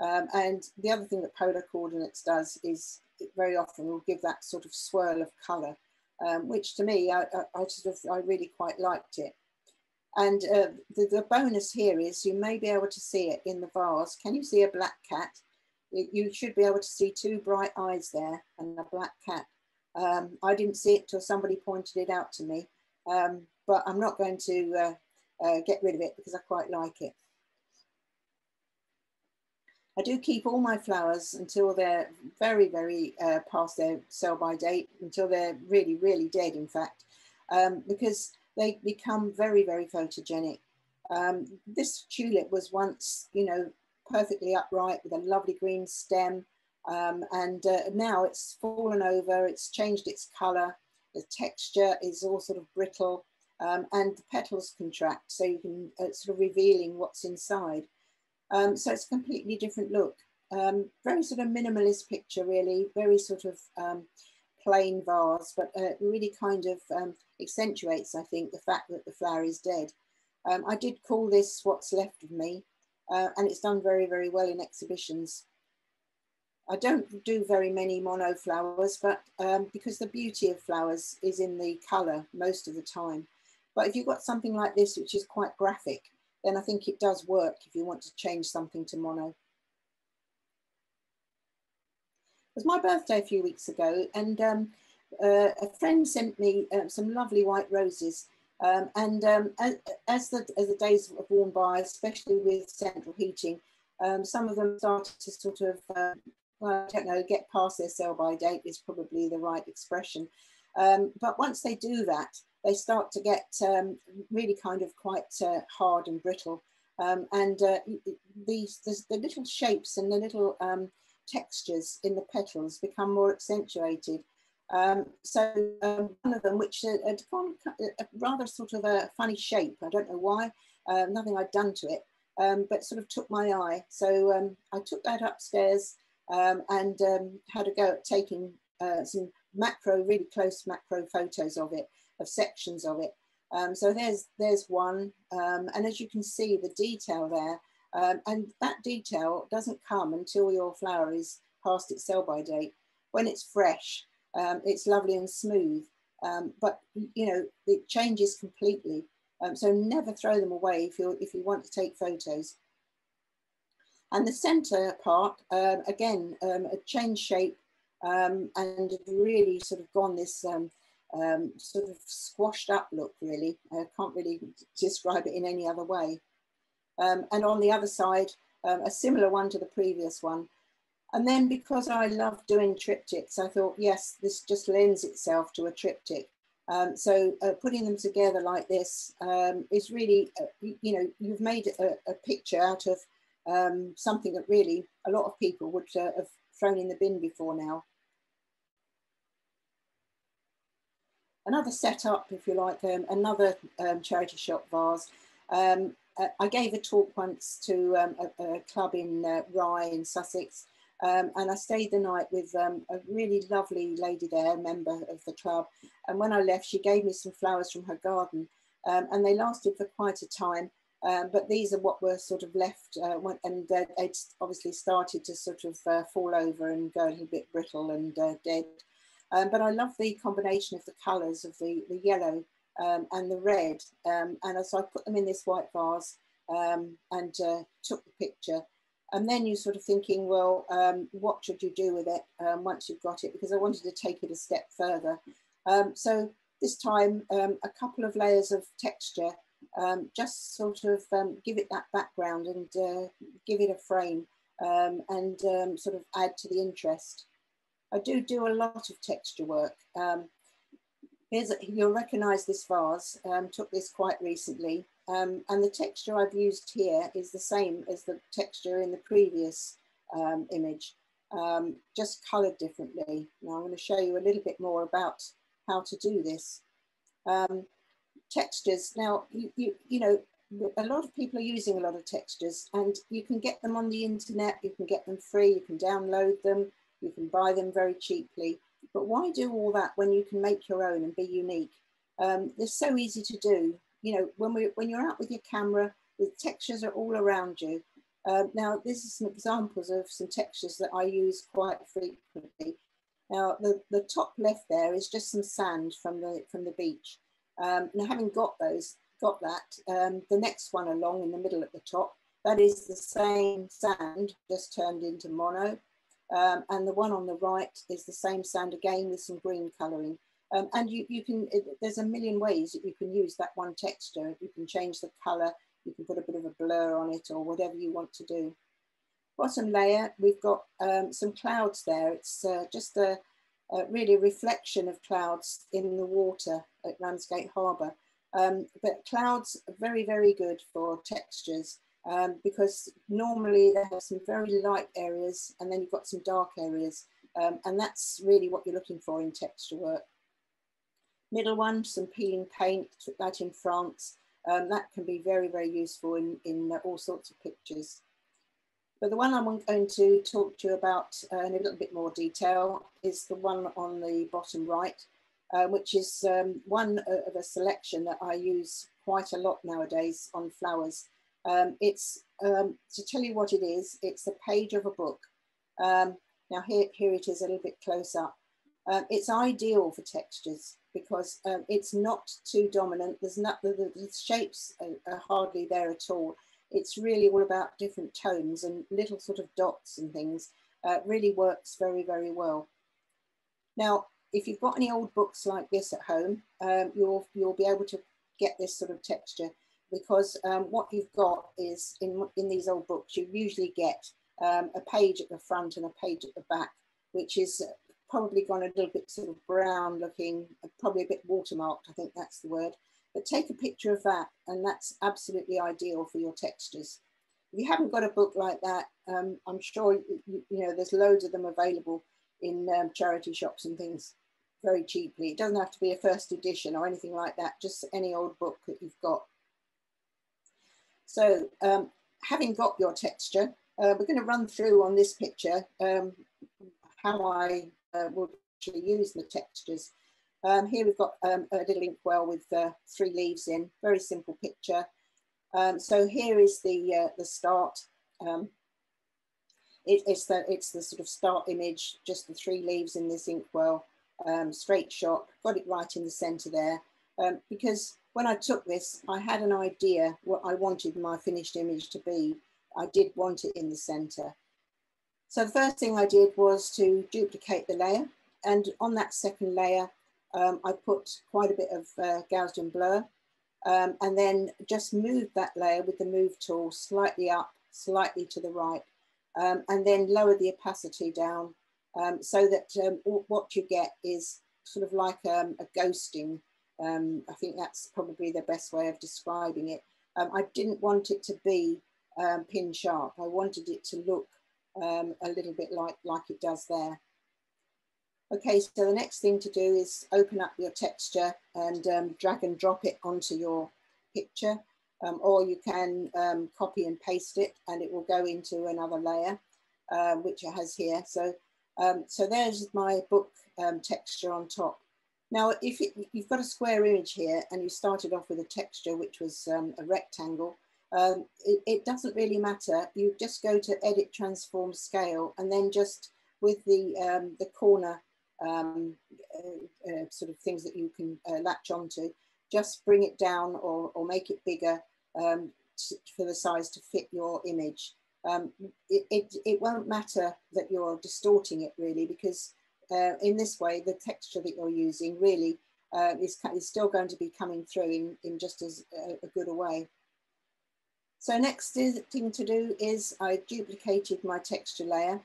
Um, and the other thing that polar coordinates does is it very often will give that sort of swirl of colour, um, which to me, I, I, I, sort of, I really quite liked it. And uh, the, the bonus here is you may be able to see it in the vase. Can you see a black cat? You should be able to see two bright eyes there and a black cat. Um, I didn't see it till somebody pointed it out to me. Um, but I'm not going to uh, uh, get rid of it because I quite like it. I do keep all my flowers until they're very, very uh, past their sell by date, until they're really, really dead, in fact, um, because they become very, very photogenic. Um, this tulip was once, you know, perfectly upright with a lovely green stem. Um, and uh, now it's fallen over, it's changed its color. The texture is all sort of brittle um, and the petals contract so you can uh, sort of revealing what's inside. Um, so it's a completely different look. Um, very sort of minimalist picture really, very sort of um, plain vase, but uh, really kind of um, accentuates, I think, the fact that the flower is dead. Um, I did call this What's Left of Me, uh, and it's done very, very well in exhibitions. I don't do very many mono flowers, but um, because the beauty of flowers is in the colour most of the time. But if you've got something like this, which is quite graphic, then I think it does work if you want to change something to mono. It was my birthday a few weeks ago and um, uh, a friend sent me uh, some lovely white roses Um, and um, as, the, as the days have worn by, especially with central heating, um, some of them started to sort of, uh, well, I don't know, get past their sell by date is probably the right expression. Um, but once they do that, they start to get um, really kind of quite uh, hard and brittle. Um, and uh, these, the little shapes and the little textures in the petals become more accentuated. Um, so um, one of them, which had gone a rather sort of a funny shape, I don't know why, uh, nothing I'd done to it, um, but sort of took my eye. So um, I took that upstairs um, and um, had a go at taking uh, some macro, really close macro photos of it, of sections of it. so there's, there's one, and as you can see, the detail there, and that detail doesn't come until your flower is past its sell-by date. When it's fresh, um, it's lovely and smooth, um, but you know, it changes completely. Um, so never throw them away if you if you want to take photos. And the center part, um, again, um, a change shape um, and really sort of gone this sort of squashed up look really. I can't really describe it in any other way. and on the other side, a similar one to the previous one, and then because I love doing triptychs, I thought, yes, this just lends itself to a triptych. Um, so uh, putting them together like this um, is really, uh, you know, you've made a, a picture out of um, something that really a lot of people would uh, have thrown in the bin before now. Another setup, if you like, um, another um, charity shop vase. Um, uh, I gave a talk once to a, a, club in uh, Rye in Sussex um, and I stayed the night with um, a really lovely lady there, a member of the club. And when I left, she gave me some flowers from her garden um, and they lasted for quite a time. Um, but these are what were sort of left uh, and uh, they'd obviously started to sort of uh, fall over and go a little bit brittle and uh, dead. Um, but I love the combination of the colours of the, the yellow um, and the red. and so I put them in this white vase and uh, took the picture and then you're sort of thinking, well, um, what should you do with it um, once you've got it? Because I wanted to take it a step further. Um, so this time, um, a couple of layers of texture, um, just sort of um, give it that background and uh, give it a frame and sort of add to the interest. I do do a lot of texture work. here's a, you'll recognize this vase, took this quite recently. Um, and the texture I've used here is the same as the texture in the previous um, image, um, just colored differently. Now I'm going to show you a little bit more about how to do this. Um, textures, now, you, you, you know, a lot of people are using a lot of textures and you can get them on the internet, you can get them free, you can download them, you can buy them very cheaply. But why do all that when you can make your own and be unique? Um, they're so easy to do you know, when, we, when you're out with your camera, the textures are all around you. Um, now, this is some examples of some textures that I use quite frequently. Now, the, the top left there is just some sand from the, from the beach. Um, now, having got those, got that, um, the next one along in the middle at the top, that is the same sand just turned into mono. Um, and the one on the right is the same sand again with some green colouring. Um, and you, you can, it, there's a million ways that you can use that one texture. You can change the color, you can put a bit of a blur on it or whatever you want to do. Bottom layer, we've got um, some clouds there. It's uh, just a, a, really reflection of clouds in the water at Ramsgate Harbour. Um, but clouds are very, very good for textures um, because normally they have some very light areas and then you've got some dark areas. Um, and that's really what you're looking for in texture work. Middle one, some peeling paint, took that in France. Um, that can be very, very useful in, in uh, all sorts of pictures. But the one I'm going to talk to you about uh, in a little bit more detail is the one on the bottom right, uh, which is um, one of a selection that I use quite a lot nowadays on flowers. Um, it's, um, to tell you what it is, it's the page of a book. Um, now here, here it is a little bit close up. Um, it's ideal for textures because um, it's not too dominant. There's not the, the, the shapes are, are, hardly there at all. It's really all about different tones and little sort of dots and things. Uh, really works very, very well. Now, if you've got any old books like this at home, um, you'll, you'll be able to get this sort of texture because um, what you've got is in, in these old books, you usually get um, a page at the front and a page at the back, which is probably gone a little bit sort of brown looking, probably a bit watermarked, I think that's the word. But take a picture of that and that's absolutely ideal for your textures. If you haven't got a book like that, um, I'm sure you, you, know there's loads of them available in um, charity shops and things very cheaply. It doesn't have to be a first edition or anything like that, just any old book that you've got. So um, having got your texture, uh, we're going to run through on this picture um, how I uh, will actually use the textures. Um, here we've got um, a little inkwell with uh, three leaves in, very simple picture. Um, so here is the, uh, the start. Um, it, it's, the, it's the sort of start image, just the three leaves in this inkwell, straight shot, got it right in the center there. Because when I took this, I had an idea what I wanted my finished image to be. I did want it in the center. So the first thing I did was to duplicate the layer. And on that second layer, um, I put quite a bit of uh, Gaussian blur um, and then just move that layer with the move tool slightly up, slightly to the right, um, and then lower the opacity down um, so that um, what you get is sort of like um, a ghosting. I think that's probably the best way of describing it. I didn't want it to be pin sharp. I wanted it to look um, a little bit like, like it does there. Okay, so the next thing to do is open up your texture and um, drag and drop it onto your picture, um, or you can um, copy and paste it and it will go into another layer, uh, which it has here. So, um, so there's my book um, texture on top. Now, if it, you've got a square image here and you started off with a texture, which was a rectangle, um, it, it, doesn't really matter. You just go to edit, transform, scale, and then just with the, um, the corner um, uh, uh, sort of things that you can uh, latch onto, just bring it down or, or make it bigger um, for the size to fit your image. Um, it, it, it, won't matter that you're distorting it really because uh, in this way, the texture that you're using really uh, is, is still going to be coming through in, in just as a, a good a way. So next thing to do is I duplicated my texture layer.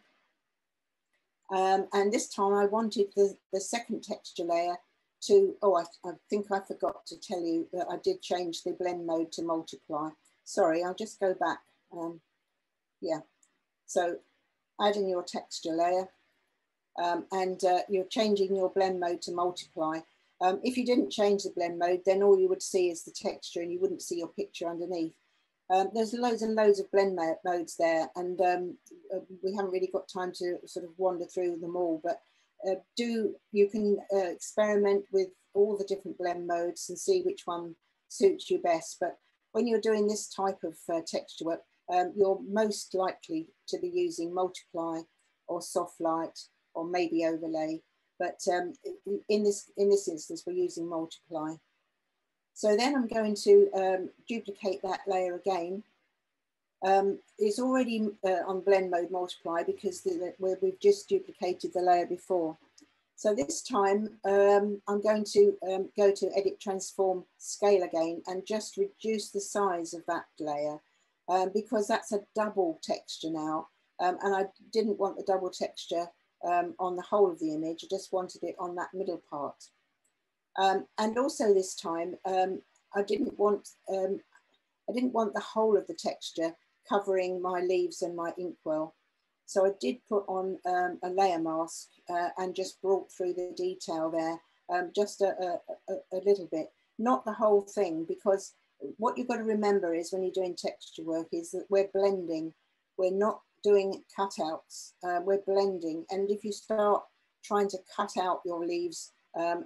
Um, and this time I wanted the, the second texture layer to, oh, I, I, think I forgot to tell you that I did change the blend mode to multiply. Sorry, I'll just go back. Um, yeah, so adding your texture layer um, and uh, you're changing your blend mode to multiply. Um, if you didn't change the blend mode, then all you would see is the texture and you wouldn't see your picture underneath. Um, there's loads and loads of blend modes there, and um, uh, we haven't really got time to sort of wander through them all. But uh, do you can uh, experiment with all the different blend modes and see which one suits you best. But when you're doing this type of uh, texture work, um, you're most likely to be using multiply or soft light or maybe overlay. But um, in this in this instance, we're using multiply. So then I'm going to um, duplicate that layer again. Um, it's already uh, on blend mode multiply because the, the, we've just duplicated the layer before. So this time um, I'm going to um, go to edit transform scale again and just reduce the size of that layer um, because that's a double texture now. Um, and I didn't want the double texture on the whole of the image. I just wanted it on that middle part. Um, and also this time, um, I didn't want um, I didn't want the whole of the texture covering my leaves and my inkwell. So I did put on um, a layer mask uh, and just brought through the detail there, um, just a, a, a, little bit, not the whole thing, because what you've got to remember is when you're doing texture work is that we're blending, we're not doing cutouts, uh, we're blending. And if you start trying to cut out your leaves um,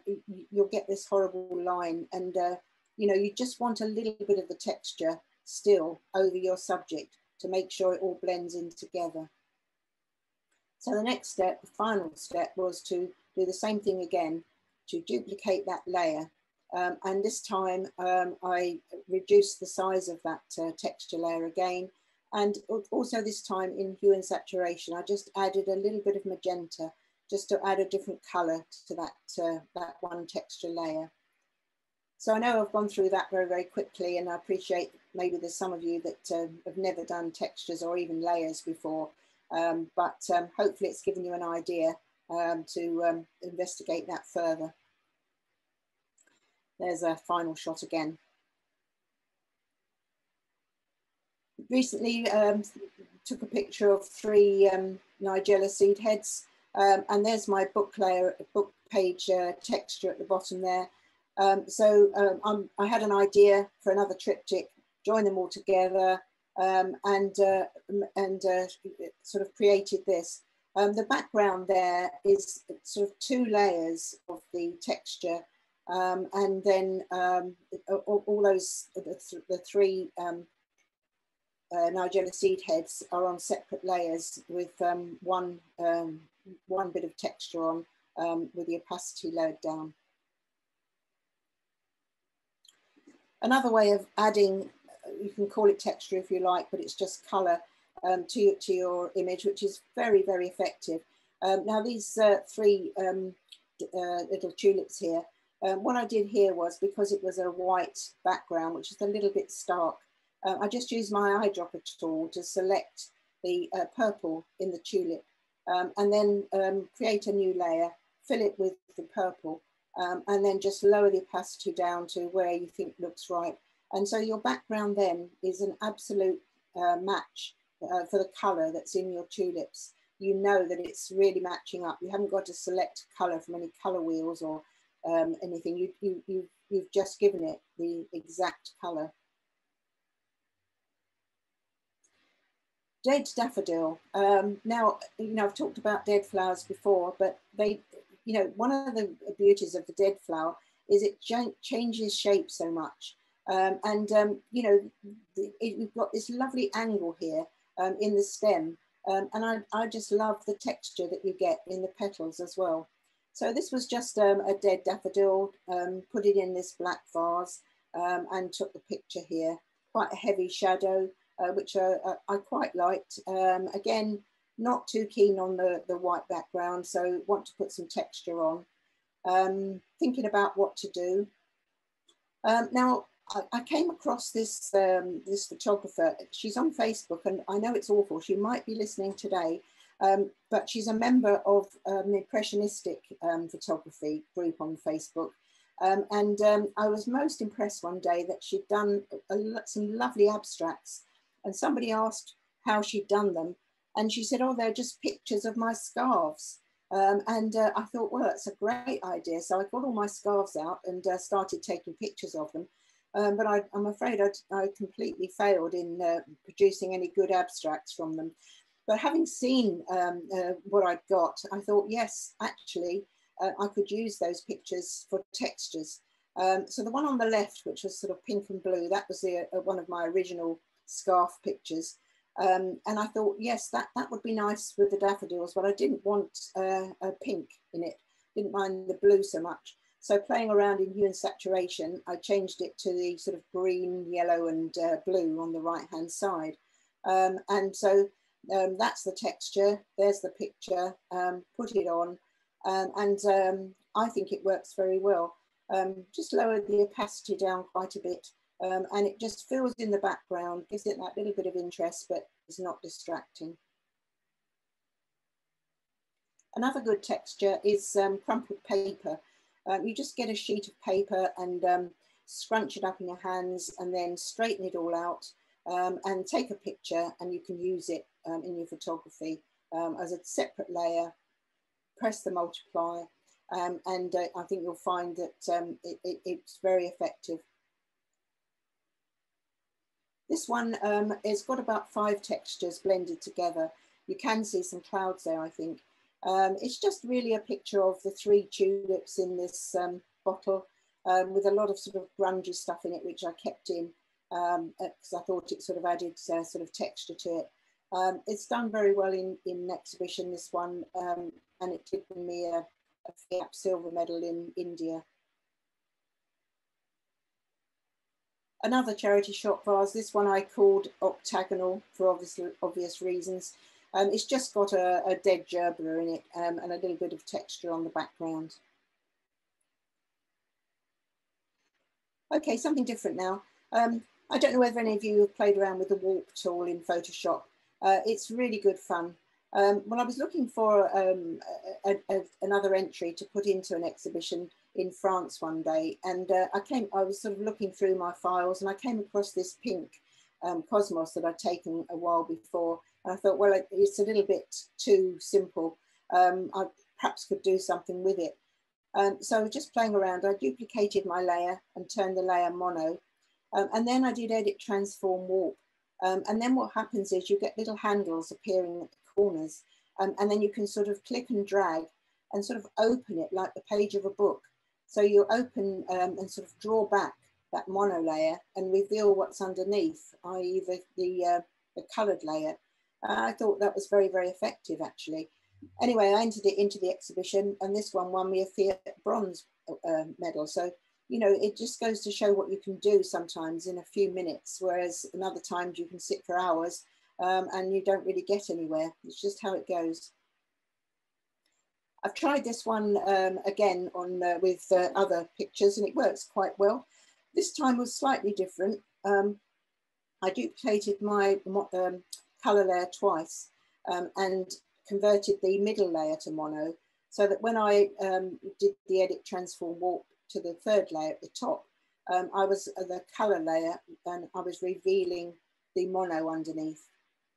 you'll get this horrible line and uh, you know you just want a little bit of the texture still over your subject to make sure it all blends in together. So the next step, the final step was to do the same thing again to duplicate that layer um, and this time um, I reduced the size of that uh, texture layer again and also this time in hue and saturation I just added a little bit of magenta just to add a different color to that, uh, that one texture layer. So I know I've gone through that very, very quickly and I appreciate maybe there's some of you that uh, have never done textures or even layers before, um, but um, hopefully it's given you an idea um, to um, investigate that further. There's a final shot again. Recently um, took a picture of three um, Nigella seed heads and there's my book layer, book page uh, texture at the bottom there. Um, so um, i had an idea for another triptych, join them all together um, and, uh, and uh, sort of created this. Um, the background there is sort of two layers of the texture um, and then um, all, all, those, the, th the three uh, Nigella seed heads are on separate layers with one, one bit of texture on with the opacity lowered down. Another way of adding, you can call it texture if you like, but it's just color um, to, to your image, which is very, very effective. Um, now these uh, three um, uh, little tulips here, um, what I did here was because it was a white background, which is a little bit stark, uh, I just used my eyedropper tool to select the uh, purple in the tulip um, and then um, create a new layer, fill it with the purple um, and then just lower the opacity down to where you think looks right. And so your background then is an absolute uh, match uh, for the color that's in your tulips. You know that it's really matching up. You haven't got to select color from any color wheels or um, anything. You, you, you, you've just given it the exact color. Dead daffodil. Um, now, you know, I've talked about dead flowers before, but they you know, one of the beauties of the dead flower is it changes shape so much. Um, and, um, you know, it, we've got this lovely angle here um, in the stem. Um, and I, I just love the texture that you get in the petals as well. So this was just um, a dead daffodil, put it in this black vase and took the picture here. Quite a heavy shadow, uh, which uh, uh I quite liked. again, not too keen on the, the white background, so want to put some texture on. Um, thinking about what to do. Um, now, I, I, came across this, um, this photographer. She's on Facebook, and I know it's awful. She might be listening today, um, but she's a member of um, the Impressionistic um, photography group on Facebook. and I was most impressed one day that she'd done a, a, some lovely abstracts, and somebody asked how she'd done them, and she said, oh, they're just pictures of my scarves. Um, and uh, I thought, well, that's a great idea. So I got all my scarves out and uh, started taking pictures of them. Um, but I, am afraid I'd, i completely failed in uh, producing any good abstracts from them. But having seen um, uh, what I'd got, I thought, yes, actually, uh, I could use those pictures for textures. Um, so the one on the left, which was sort of pink and blue, that was the, uh, one of my original scarf pictures. Um, and I thought, yes, that, that would be nice with the daffodils, but I didn't want uh, a pink in it. Didn't mind the blue so much. So playing around in hue and saturation, I changed it to the sort of green, yellow and uh, blue on the right hand side. Um, and so um, that's the texture, there's the picture, um, put it on. Um, and um, I think it works very well. just lowered the opacity down quite a bit um, and it just fills in the background, gives it that little bit of interest, but is not distracting. Another good texture is um, crumpled paper. Um, you just get a sheet of paper and um, scrunch it up in your hands and then straighten it all out um, and take a picture and you can use it in your photography as a separate layer, press the multiply and uh, I think you'll find that it, it, it's very effective. This one um, has got about five textures blended together. You can see some clouds there, I think. Um, it's just really a picture of the three tulips in this um, bottle um, with a lot of sort of grungy stuff in it, which I kept in because um, I thought it sort of added uh, sort of texture to it. Um, it's done very well in, in exhibition, this one, and it did me a, a FIAP silver medal in India. Another charity shop vase, this one I called octagonal for obvious, obvious reasons. Um, it's just got a, a dead gerbera in it um, and a little bit of texture on the background. Okay, something different now. Um, I don't know whether any of you have played around with the warp tool in Photoshop. Uh, it's really good fun. Um, when I was looking for um, a, a, another entry to put into an exhibition in France one day, and uh, I came, I was sort of looking through my files, and I came across this pink um, Cosmos that I'd taken a while before, and I thought, well, it, it's a little bit too simple. Um, I perhaps could do something with it. Um, so just playing around, I duplicated my layer and turned the layer mono, um, and then I did edit transform warp. Um, and then what happens is you get little handles appearing corners um, and then you can sort of click and drag and sort of open it like the page of a book. So you open um, and sort of draw back that mono layer and reveal what's underneath, i.e. the, the, uh, the colored layer. Uh, I thought that was very, very effective actually. Anyway, I entered it into the exhibition and this one won me a FIAP bronze uh, medal. So you know, it just goes to show what you can do sometimes in a few minutes, whereas in other times you can sit for hours um, and you don't really get anywhere. It's just how it goes. I've tried this one um, again on uh, with uh, other pictures and it works quite well. This time was slightly different. Um, I duplicated my um, color layer twice um, and converted the middle layer to mono so that when I um, did the edit transform warp to the third layer at the top, um, I was uh, the color layer and I was revealing the mono underneath.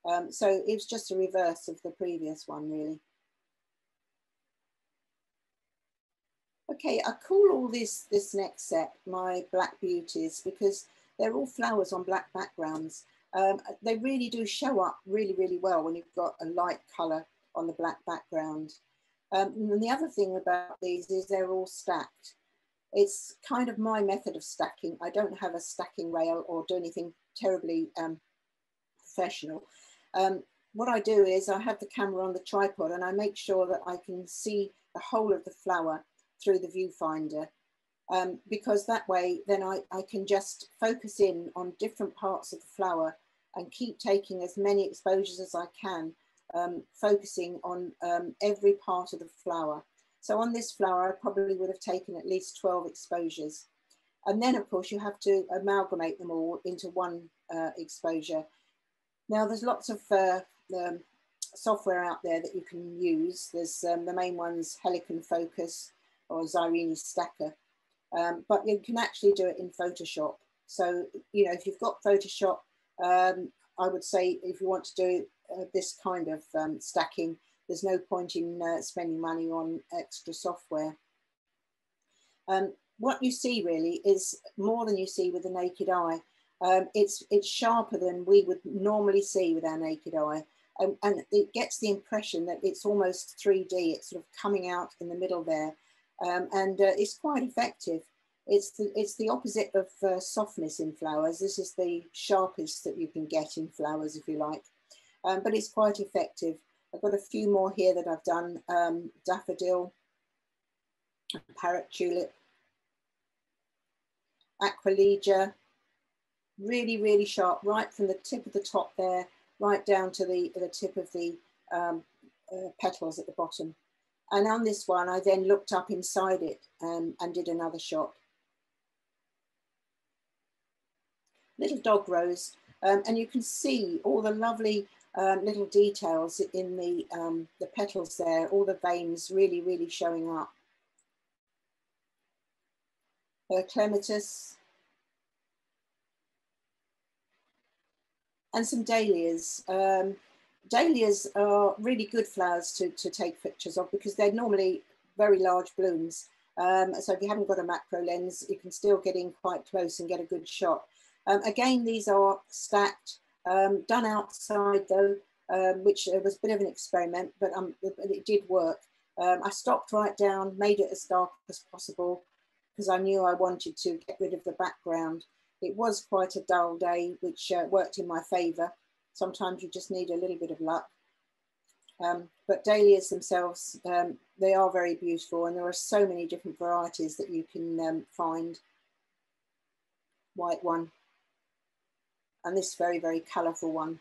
Um, so it was just a reverse of the previous one really. Okay, I call all this, this next set my Black Beauties because they're all flowers on black backgrounds. Um, they really do show up really, really well when you've got a light color on the black background. Um, and the other thing about these is they're all stacked it's kind of my method of stacking. I don't have a stacking rail or do anything terribly um, professional. Um, what I do is I have the camera on the tripod and I make sure that I can see the whole of the flower through the viewfinder um, because that way then I, I can just focus in on different parts of the flower and keep taking as many exposures as I can, um, focusing on um, every part of the flower. So on this flower, I probably would have taken at least 12 exposures. And then of course you have to amalgamate them all into one uh, exposure. Now there's lots of uh, um, software out there that you can use. There's um, the main ones, Helicon Focus or Zerene Stacker, um, but you can actually do it in Photoshop. So, you know, if you've got Photoshop, um, I would say if you want to do uh, this kind of um, stacking, there's no point in uh, spending money on extra software. Um, what you see really is more than you see with the naked eye. Um, it's, it's sharper than we would normally see with our naked eye. Um, and it gets the impression that it's almost 3D. It's sort of coming out in the middle there. Um, and uh, it's quite effective. It's the, it's the opposite of uh, softness in flowers. This is the sharpest that you can get in flowers, if you like. Um, but it's quite effective. I've got a few more here that I've done. Um, daffodil, parrot tulip, aquilegia, really, really sharp, right from the tip of the top there, right down to the, the tip of the um, uh, petals at the bottom. And on this one, I then looked up inside it um, and did another shot. Little dog rose, um, and you can see all the lovely um, little details in the, um, the petals there, all the veins really, really showing up. Uh, clematis. And some dahlias. Um, dahlias are really good flowers to, to take pictures of because they're normally very large blooms. Um, so if you haven't got a macro lens, you can still get in quite close and get a good shot. Um, again, these are stacked um, done outside though, um, which uh, was a bit of an experiment, but, um, it did work. Um, I stopped right down, made it as dark as possible because I knew I wanted to get rid of the background. It was quite a dull day, which uh, worked in my favour. Sometimes you just need a little bit of luck. Um, but dahlias themselves, um, they are very beautiful and there are so many different varieties that you can um, find. White one, and this very, very colourful one.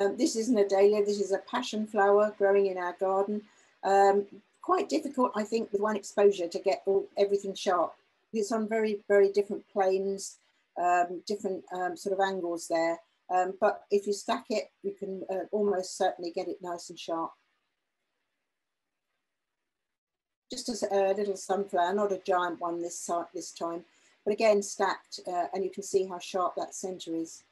Um, this isn't a dahlia, this is a passion flower growing in our garden. Um, quite difficult, I think, with one exposure to get all, everything sharp. It's on very, very different planes, um, different um, sort of angles there. Um, but if you stack it, you can uh, almost certainly get it nice and sharp. Just as a little sunflower, not a giant one this, this time, but again stacked, uh, and you can see how sharp that center is.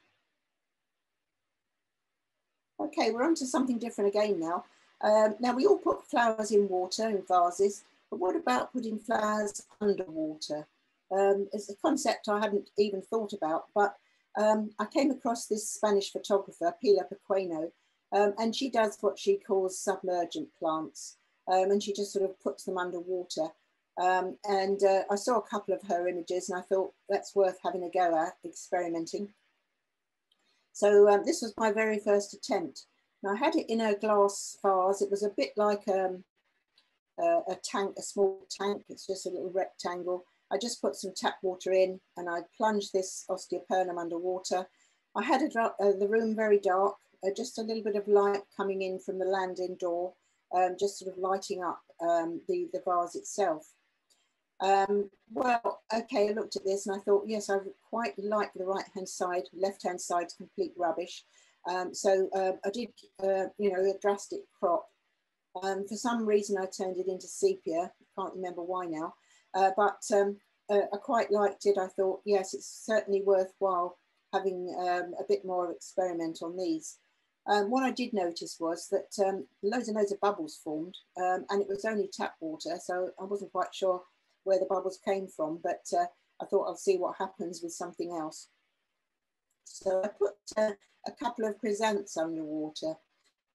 Okay, we're on to something different again now. Um, now we all put flowers in water in vases, but what about putting flowers underwater? Um, it's a concept I hadn't even thought about, but um, I came across this Spanish photographer, Pilar Pequeno, um, and she does what she calls submergent plants, um, and she just sort of puts them underwater. Um, and uh, I saw a couple of her images and I thought that's worth having a go at experimenting. So um, this was my very first attempt. I had it in a glass vase. It was a bit like um, a, a tank, a small tank. It's just a little rectangle. I just put some tap water in and I plunged this osteospermum underwater. I had a, uh, the room very dark, uh, just a little bit of light coming in from the landing door, um, just sort of lighting up um, the, the vase itself. Um, well, okay, I looked at this and I thought, yes, I quite like the right hand side, left hand side, complete rubbish. Um, so uh, I did, uh, you know, a drastic crop. Um, for some reason, I turned it into sepia. Can't remember why now, uh, but um, uh, I quite liked it. I thought, yes, it's certainly worthwhile having um, a bit more experiment on these. Um, what I did notice was that loads and loads of bubbles formed, and it was only tap water, so I wasn't quite sure where the bubbles came from, but uh, I thought I'll see what happens with something else. So I put uh, a couple of chrysanths underwater.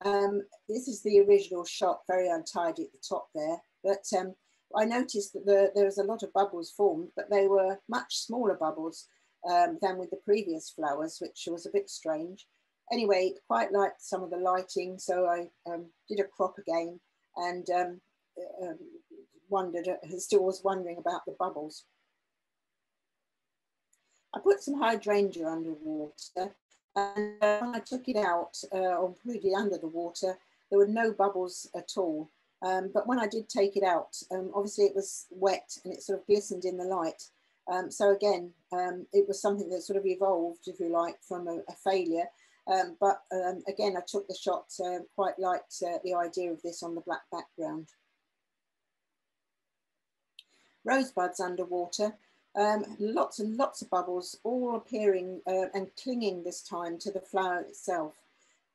Um, this is the original shot, very untidy at the top there. But um, I noticed that the, there was a lot of bubbles formed, but they were much smaller bubbles um, than with the previous flowers, which was a bit strange. Anyway, quite liked some of the lighting, so I um, did a crop again and um, um, wondered, uh, still was wondering about the bubbles. I put some hydrangea underwater and uh, when I took it out uh, put it under the water, there were no bubbles at all. Um, but when I did take it out, um, obviously it was wet and it sort of glistened in the light. Um, so again, um, it was something that sort of evolved, if you like, from a, a failure. Um, but um, again, I took the shot, uh, quite liked uh, the idea of this on the black background. Rosebuds underwater. Um, lots and lots of bubbles, all appearing uh, and clinging this time to the flower itself.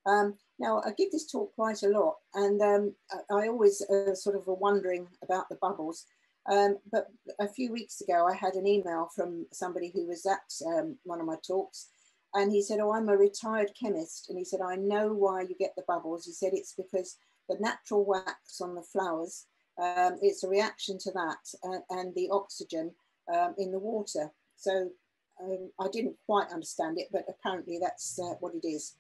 Um, now, I give this talk quite a lot, and um, I always uh, sort of were wondering about the bubbles. Um, but a few weeks ago, I had an email from somebody who was at um, one of my talks, and he said, Oh, I'm a retired chemist. And he said, I know why you get the bubbles. He said, It's because the natural wax on the flowers, um, it's a reaction to that uh, and the oxygen um, in the water. So um, I didn't quite understand it, but apparently that's uh, what it is.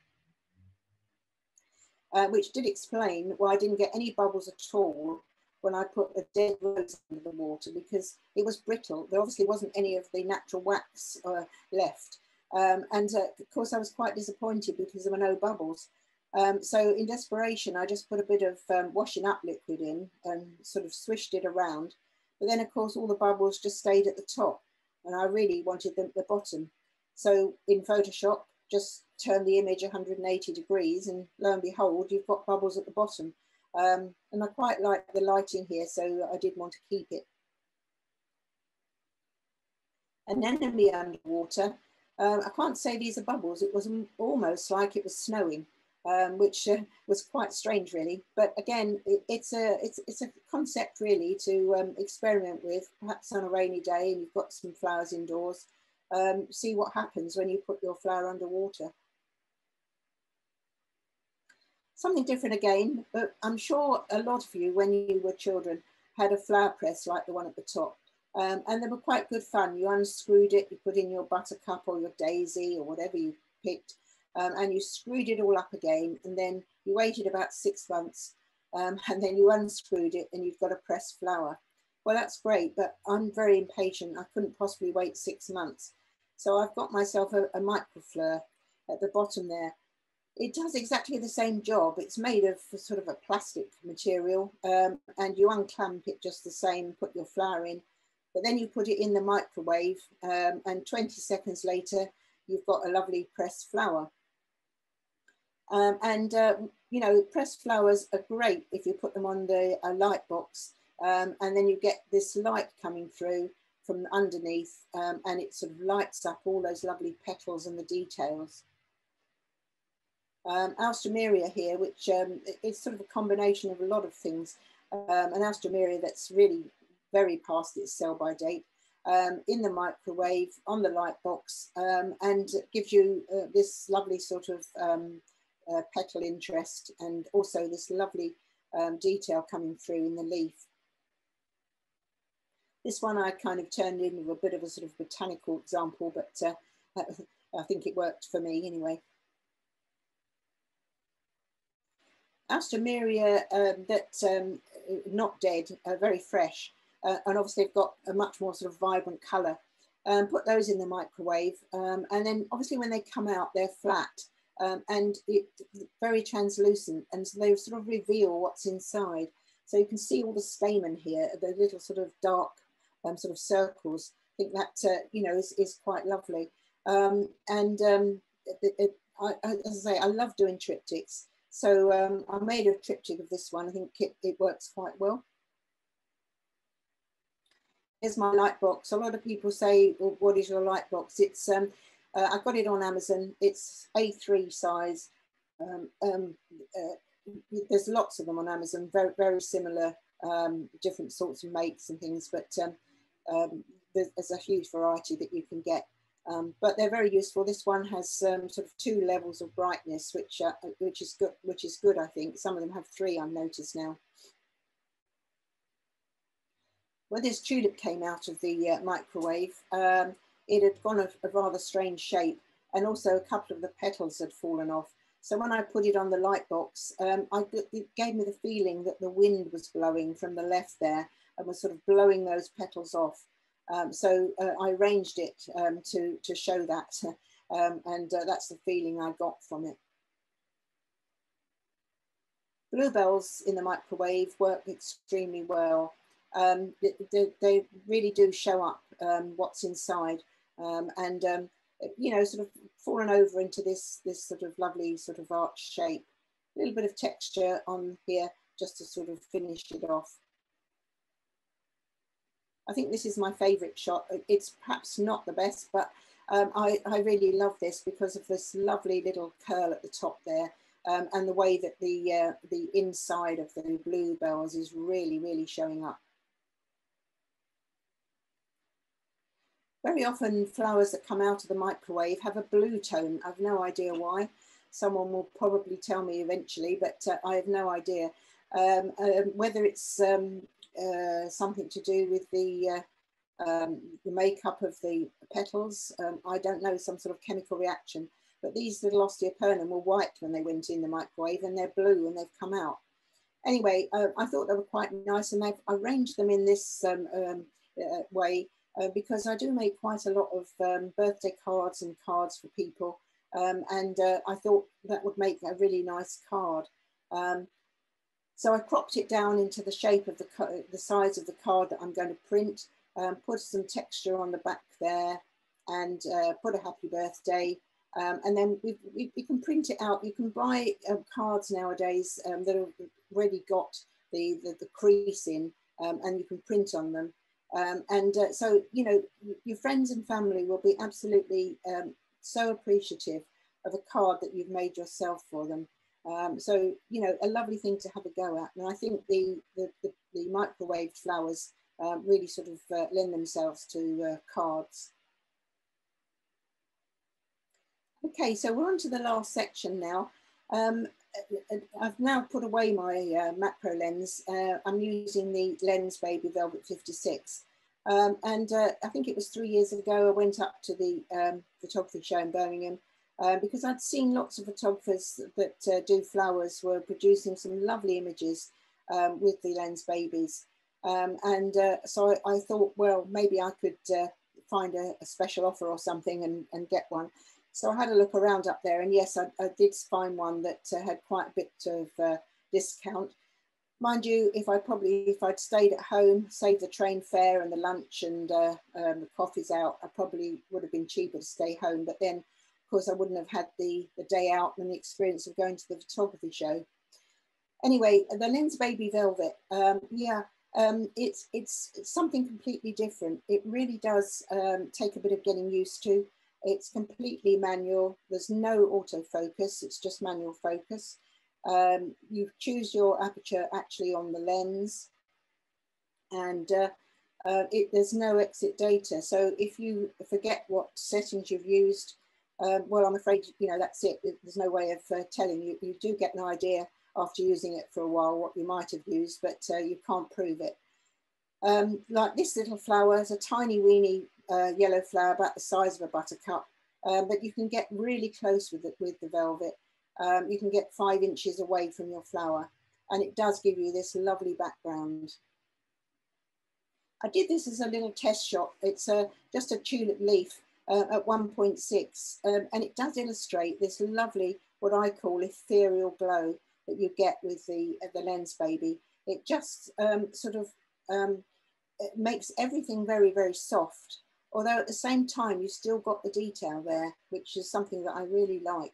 Uh, which did explain why I didn't get any bubbles at all when I put a dead rose into the water because it was brittle. There obviously wasn't any of the natural wax uh, left. Um, and uh, of course I was quite disappointed because there were no bubbles. Um, so in desperation, I just put a bit of um, washing up liquid in and sort of swished it around but then, of course, all the bubbles just stayed at the top, and I really wanted them at the bottom. So in Photoshop, just turn the image 180 degrees, and lo and behold, you've got bubbles at the bottom. Um, and I quite like the lighting here, so I did want to keep it. Anemone underwater. Uh, I can't say these are bubbles. It was almost like it was snowing um, which uh, was quite strange, really. But again, it, it's a it's it's a concept really to um, experiment with, perhaps on a rainy day, and you've got some flowers indoors. Um, see what happens when you put your flower underwater. Something different again, but I'm sure a lot of you, when you were children, had a flower press like the one at the top. Um, and they were quite good fun. You unscrewed it, you put in your buttercup or your daisy or whatever you picked, um, and you screwed it all up again and then you waited about six months um, (laughs) and then you unscrewed it and you've got a pressed flower. Well, that's great, but I'm very impatient. I couldn't possibly wait six months. So I've got myself a, a microfleur at the bottom there. it does exactly the same job. It's made of sort of a plastic material um, and you unclamp it just the same, put your flower in, but then you put it in the microwave um, and 20 seconds later, you've got a lovely pressed flower. Um, and, uh, you know, pressed flowers are great if you put them on the light box um, and then you get this light coming through from underneath um, and it sort of lights up all those lovely petals and the details um, Alstroemeria here, which um, is sort of a combination of a lot of things. Um, an Alstroemeria that's really very past its sell by date, um, in the microwave, on the light box, um, and gives you uh, this lovely sort of um, uh, petal interest and also this lovely um, detail coming through in the leaf. This one I kind of turned into a bit of a sort of botanical example, but uh, (laughs) I think it worked for me anyway. Alstroemeria um, that um, not dead, uh, very fresh, uh, and obviously they've got a much more sort of vibrant colour. Um, put those in the microwave, um, and then obviously when they come out, they're flat um, and it, very translucent, and so they sort of reveal what's inside. So you can see all the stamen here, the little sort of dark um, sort of circles. I think that uh, you know is, is quite lovely. and it, it, I, as I say, I love doing triptychs. So um, I made a triptych of this one. I think it, it works quite well. Here's my light box. A lot of people say, well, what is your light box? It's um, uh, I got it on Amazon. It's A3 size. Um, um, uh, there's lots of them on Amazon, very, very similar, um, different sorts of makes and things, but um, um, there's, there's, a huge variety that you can get. Um, but they're very useful. This one has sort of two levels of brightness, which uh, which is good. Which is good, I think. Some of them have three. I've noticed now. When this tulip came out of the uh, microwave, um, it had gone a, a, rather strange shape, and also a couple of the petals had fallen off. So when I put it on the light box, um, I, it gave me the feeling that the wind was blowing from the left there and was sort of blowing those petals off. Um, so uh, I arranged it um, to, to show that (laughs) um, and uh, that's the feeling I got from it. Bluebells in the microwave work extremely well. Um, they, they, really do show up um, what's inside um, and you know sort of fallen over into this this sort of lovely sort of arch shape. A little bit of texture on here just to sort of finish it off. I think this is my favourite shot. It's perhaps not the best, but um, I, I, really love this because of this lovely little curl at the top there um, and the way that the, uh, the inside of the bluebells is really, really showing up. Very often flowers that come out of the microwave have a blue tone. I've no idea why. Someone will probably tell me eventually, but uh, I have no idea. Um, um, whether it's um, uh, something to do with the, uh, um, the makeup of the petals. Um, I don't know, some sort of chemical reaction. But these little osteospermum were white when they went in the microwave and they're blue and they've come out. Anyway, uh, I thought they were quite nice and I've arranged them in this um, uh, way uh, because I do make quite a lot of um, birthday cards and cards for people. Um, and uh, I thought that would make a really nice card. Um, so I cropped it down into the shape of the, the size of the card that I'm going to print, um, put some texture on the back there and uh, put a happy birthday. Um, and then we, we, we, can print it out. You can buy uh, cards nowadays um, that have already got the, the, the crease in um, and you can print on them. Um, and uh, so, you know, your friends and family will be absolutely um, so appreciative of a card that you've made yourself for them. Um, so, you know, a lovely thing to have a go at. And I think the, the, the, the microwave flowers uh, really sort of uh, lend themselves to uh, cards. Okay, so we're on to the last section now. Um, I've now put away my uh, macro lens. Uh, I'm using the Lensbaby Velvet 56. Um, and uh, I think it was three years ago, I went up to the um, photography show in Birmingham uh, because I'd seen lots of photographers that uh, do flowers were producing some lovely images um, with the Lensbabies. Um, and uh, so I, I, thought, well, maybe I could uh, find a, a, special offer or something and, and get one. So I had a look around up there and yes, I, I did find one that uh, had quite a bit of uh, discount. Mind you, if I probably, if I'd stayed at home, saved the train fare and the lunch and uh, um, the coffees out, I probably would have been cheaper to stay home. But then, of course, I wouldn't have had the, the day out and the experience of going to the photography show. Anyway, the Lens Baby Velvet, um, yeah, um, it's, it's, something completely different. It really does um, take a bit of getting used to. It's completely manual. There's no autofocus. It's just manual focus. Um, you choose your aperture actually on the lens and uh, uh, it, there's no EXIF data. So if you forget what settings you've used, um, well, I'm afraid, you know, that's it. There's no way of uh, telling you. You do get an idea after using it for a while what you might have used, but uh, you can't prove it. Um, like this little flower is a tiny weeny uh, yellow flower about the size of a buttercup, um, but you can get really close with it with the velvet um, you can get five inches away from your flower and it does give you this lovely background. I did this as a little test shot. It's a, just a tulip leaf uh, at 1.6 um, and it does illustrate this lovely, what I call ethereal glow that you get with the, uh, the lens baby. It just um, sort of um, makes everything very, very soft. Although at the same time, you still got the detail there, which is something that I really like.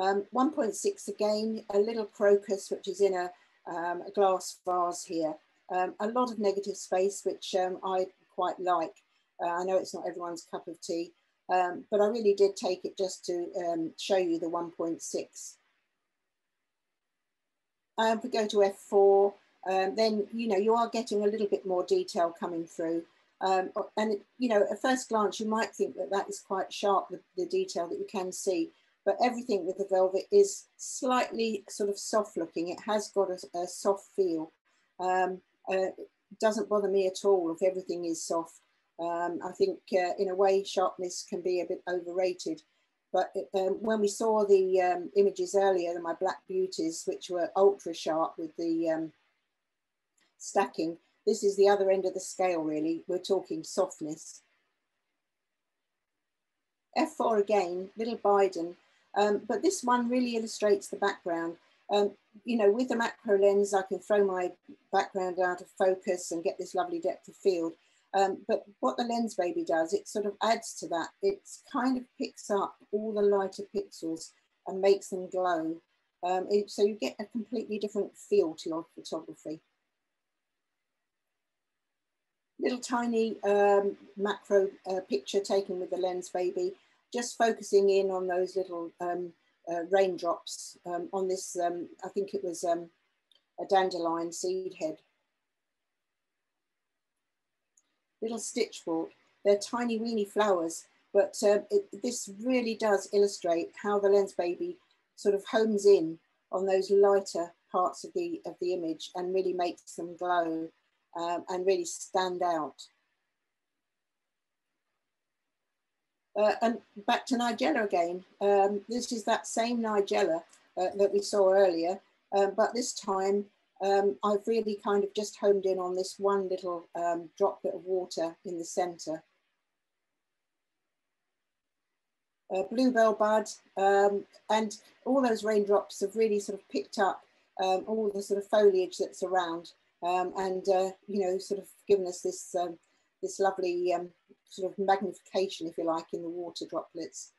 Um, 1.6 again, a little crocus, which is in a, um, a glass vase here. Um, a lot of negative space, which um, I quite like. Uh, I know it's not everyone's cup of tea, um, but I really did take it just to um, show you the 1.6. if we go to F4, then, you know, you are getting a little bit more detail coming through. Um, and you know, at first glance, you might think that that is quite sharp, the, the, detail that you can see but everything with the velvet is slightly sort of soft looking. It has got a, a soft feel. Um, uh, doesn't bother me at all if everything is soft. Um, I think uh, in a way sharpness can be a bit overrated. But um, when we saw the um, images earlier, my Black Beauties, which were ultra sharp with the um, stacking, this is the other end of the scale really. We're talking softness. F4 again, Little Biden, um, but this one really illustrates the background. Um, you know, with the macro lens, I can throw my background out of focus and get this lovely depth of field. Um, but what the Lens Baby does, it sort of adds to that. It kind of picks up all the lighter pixels and makes them glow. Um, it, so you get a completely different feel to your photography. Little tiny um, macro uh, picture taken with the Lens Baby. Just focusing in on those little um, uh, raindrops um, on this, um, I think it was um, a dandelion seed head. Little stitchwort, they're tiny weeny flowers, but uh, it, this really does illustrate how the lens baby sort of homes in on those lighter parts of the, of the image and really makes them glow um, and really stand out. Uh, and back to Nigella again. Um, this is that same Nigella uh, that we saw earlier, um, but this time um, I've really kind of just homed in on this one little um, droplet of water in the center. Uh, bluebell bud um, and all those raindrops have really sort of picked up um, all the sort of foliage that's around and, uh, you know, sort of given us this, this lovely sort of magnification, if you like, in the water droplets.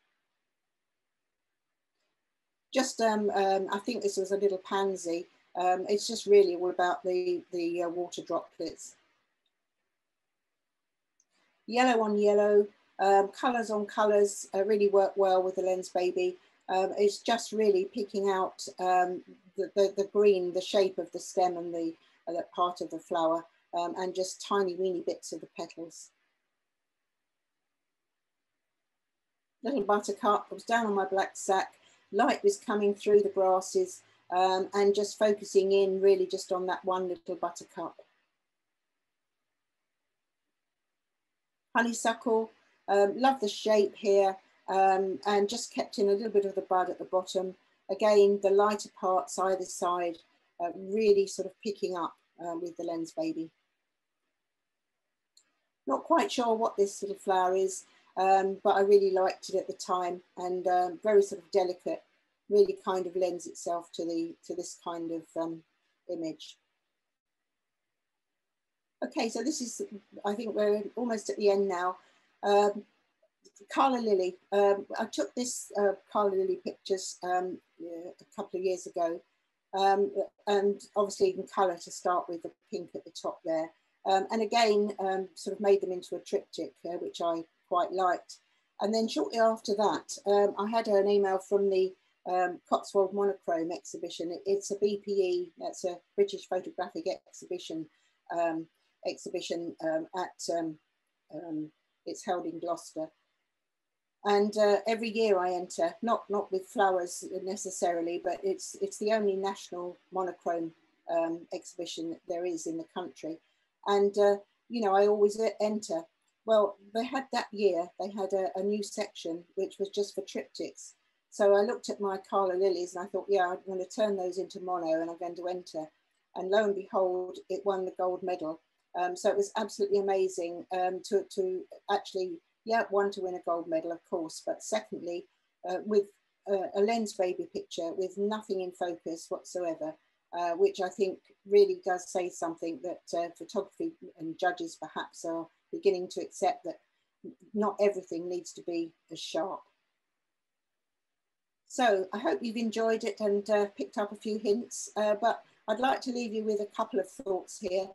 Just, um, um, I think this was a little pansy. Um, it's just really all about the, the uh, water droplets. Yellow on yellow, um, colours on colours uh, really work well with the Lens Baby. Um, it's just really picking out um, the, the, the, green, the shape of the stem and the, uh, the part of the flower, um, and just tiny weeny bits of the petals. little buttercup. Was down on my black sack. Light was coming through the grasses um, and just focusing in really just on that one little buttercup. Honeysuckle, um, love the shape here um, and just kept in a little bit of the bud at the bottom. Again, the lighter parts either side uh, really sort of picking up uh, with the lens baby. Not quite sure what this sort of flower is. um, but I really liked it at the time and um, very sort of delicate, really kind of lends itself to the to this kind of um, image. Okay, so this is, I think we're almost at the end now. Um, Calla Lily, um, I took this uh, Calla Lily pictures um, a couple of years ago um, and obviously in colour to start with the pink at the top there. Um, and again, um, sort of made them into a triptych, uh, which I quite liked. And then shortly after that, um, I had an email from the um, Cotswold Monochrome exhibition. It's a BPE, that's a British Photographic Exhibition um, exhibition at, it's held in Gloucester. And uh, every year I enter, not not with flowers necessarily, but it's it's the only national monochrome um, exhibition there is in the country. And uh, you know, I always enter. Well, they had that year, they had a, a, new section which was just for triptychs. So I looked at my Calla Lilies and I thought, yeah, I'm going to turn those into mono and I'm going to enter. And lo and behold, it won the gold medal. Um, so it was absolutely amazing um, to, to actually yeah, one to win a gold medal, of course, but secondly, uh, with uh, a lens baby picture with nothing in focus whatsoever, uh, which I think really does say something that uh, photography and judges perhaps are beginning to accept that not everything needs to be as sharp. So I hope you've enjoyed it and uh, picked up a few hints, uh, but I'd like to leave you with a couple of thoughts here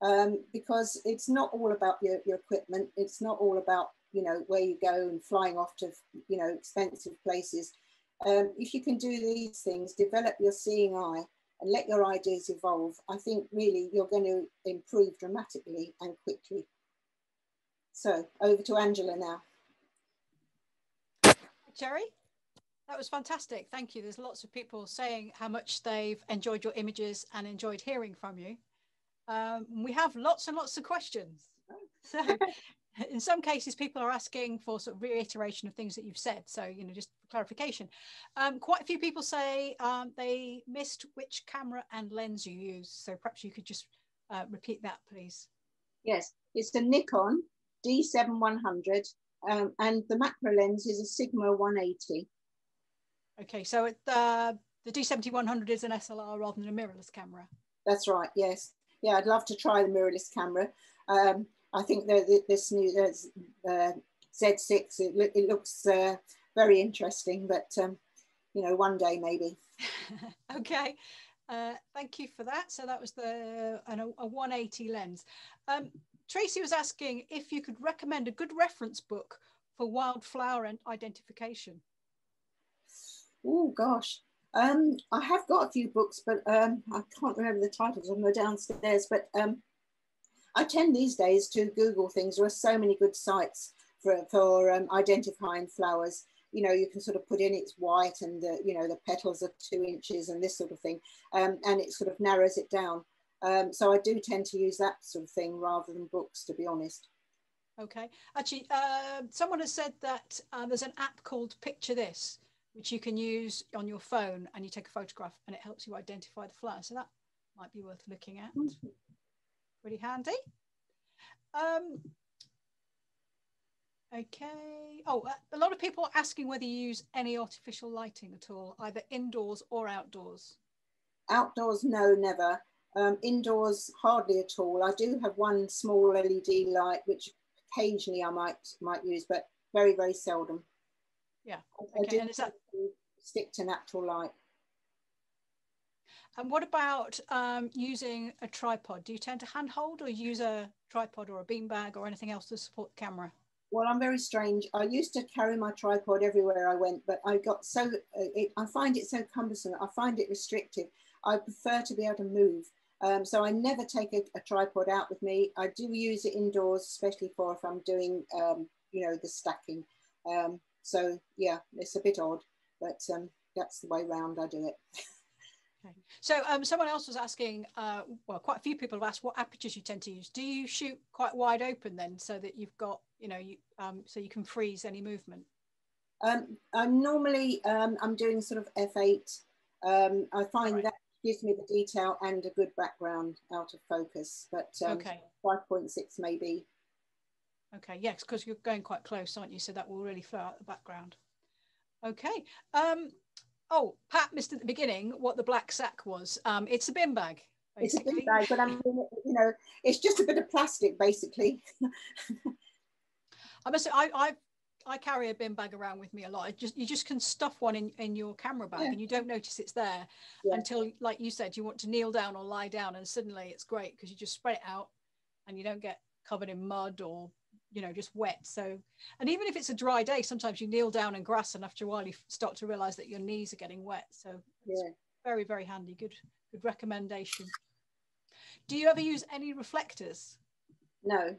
um, because it's not all about your, your equipment. It's not all about you know, where you go and flying off to, you know, expensive places. Um, if you can do these things, develop your seeing eye and let your ideas evolve, I think really you're going to improve dramatically and quickly. So over to Angela now. Cherry, that was fantastic. Thank you. There's lots of people saying how much they've enjoyed your images and enjoyed hearing from you. Um, we have lots and lots of questions. So (laughs) (laughs) in some cases, people are asking for sort of reiteration of things that you've said. So, you know, just clarification. Um, quite a few people say um, they missed which camera and lens you use. So perhaps you could just uh, repeat that, please. Yes, it's the Nikon D7100 um, and the macro lens is a Sigma 180. Okay, so it, uh, the D7100 is an SLR rather than a mirrorless camera. That's right, yes. Yeah, I'd love to try the mirrorless camera. I think that this new uh, Z6, it, it looks uh, very interesting, but um, you know, one day maybe. (laughs) okay, uh, thank you for that. So that was the a 180 lens. Um, Tracy was asking if you could recommend a good reference book for wildflower identification. Oh gosh, um, I have got a few books, but um, I can't remember the titles. I'm downstairs, but um, I tend these days to Google things. There are so many good sites for, for um, identifying flowers. You know, you can sort of put in it's white and the, you know, the petals are two inches and this sort of thing. Um, and it sort of narrows it down. Um, so I do tend to use that sort of thing rather than books, to be honest. Okay. Actually, uh, someone has said that uh, there's an app called Picture This, which you can use on your phone and you take a photograph and it helps you identify the flower. So that might be worth looking at. Pretty handy. Um, okay. Oh, uh, a lot of people are asking whether you use any artificial lighting at all, either indoors or outdoors. Outdoors, no, never. Um, indoors, hardly at all. I do have one small LED light, which occasionally I might might use, but very, very seldom. Yeah. Okay. and is that stick to natural light? And what about um, using a tripod? Do you tend to handhold or use a tripod or a beanbag or anything else to support the camera? Well, I'm very strange. I used to carry my tripod everywhere I went, but I got so, uh, it, I find it so cumbersome. I find it restrictive. I prefer to be able to move. Um, so I never take a, a, tripod out with me. I do use it indoors, especially for if I'm doing, um, you know, the stacking. Um, so yeah, it's a bit odd, but um, that's the way round I do it. (laughs) Okay. So um, someone else was asking, uh, well, quite a few people have asked what apertures you tend to use. Do you shoot quite wide open then so that you've got, you know, you, um, so you can freeze any movement? Um, I'm normally, um, I'm doing sort of F8. Um, I find right. that gives me the detail and a good background out of focus, but um, okay. 5.6 maybe Okay, yes, because you're going quite close, aren't you? So that will really flow out the background. Okay. Um, oh, Pat missed at the beginning what the black sack was. Um, it's a bin bag. Basically. It's a bin bag, but I mean, you know, it's just a bit of plastic, basically. (laughs) I must say, I, I I carry a bin bag around with me a lot. I just you just can stuff one in, in your camera bag yeah. and you don't notice it's there yeah. until, like you said, you want to kneel down or lie down, and suddenly it's great because you just spread it out and you don't get covered in mud or you know just wet so and even if it's a dry day sometimes you kneel down in grass and after a while you start to realize that your knees are getting wet so yeah. very very handy good good recommendation do you ever use any reflectors no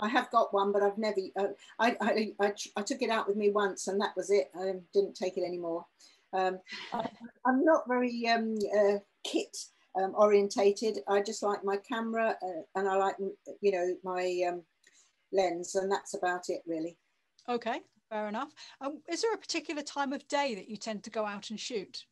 I have got one, but I've never. Uh, I, I, I, I, took it out with me once, and that was it. I didn't take it anymore. Um, I, am not very um, uh, kit um, orientated. I just like my camera, uh, and I like you know my um, lens, and that's about it really. Okay, fair enough. Um, is there a particular time of day that you tend to go out and shoot?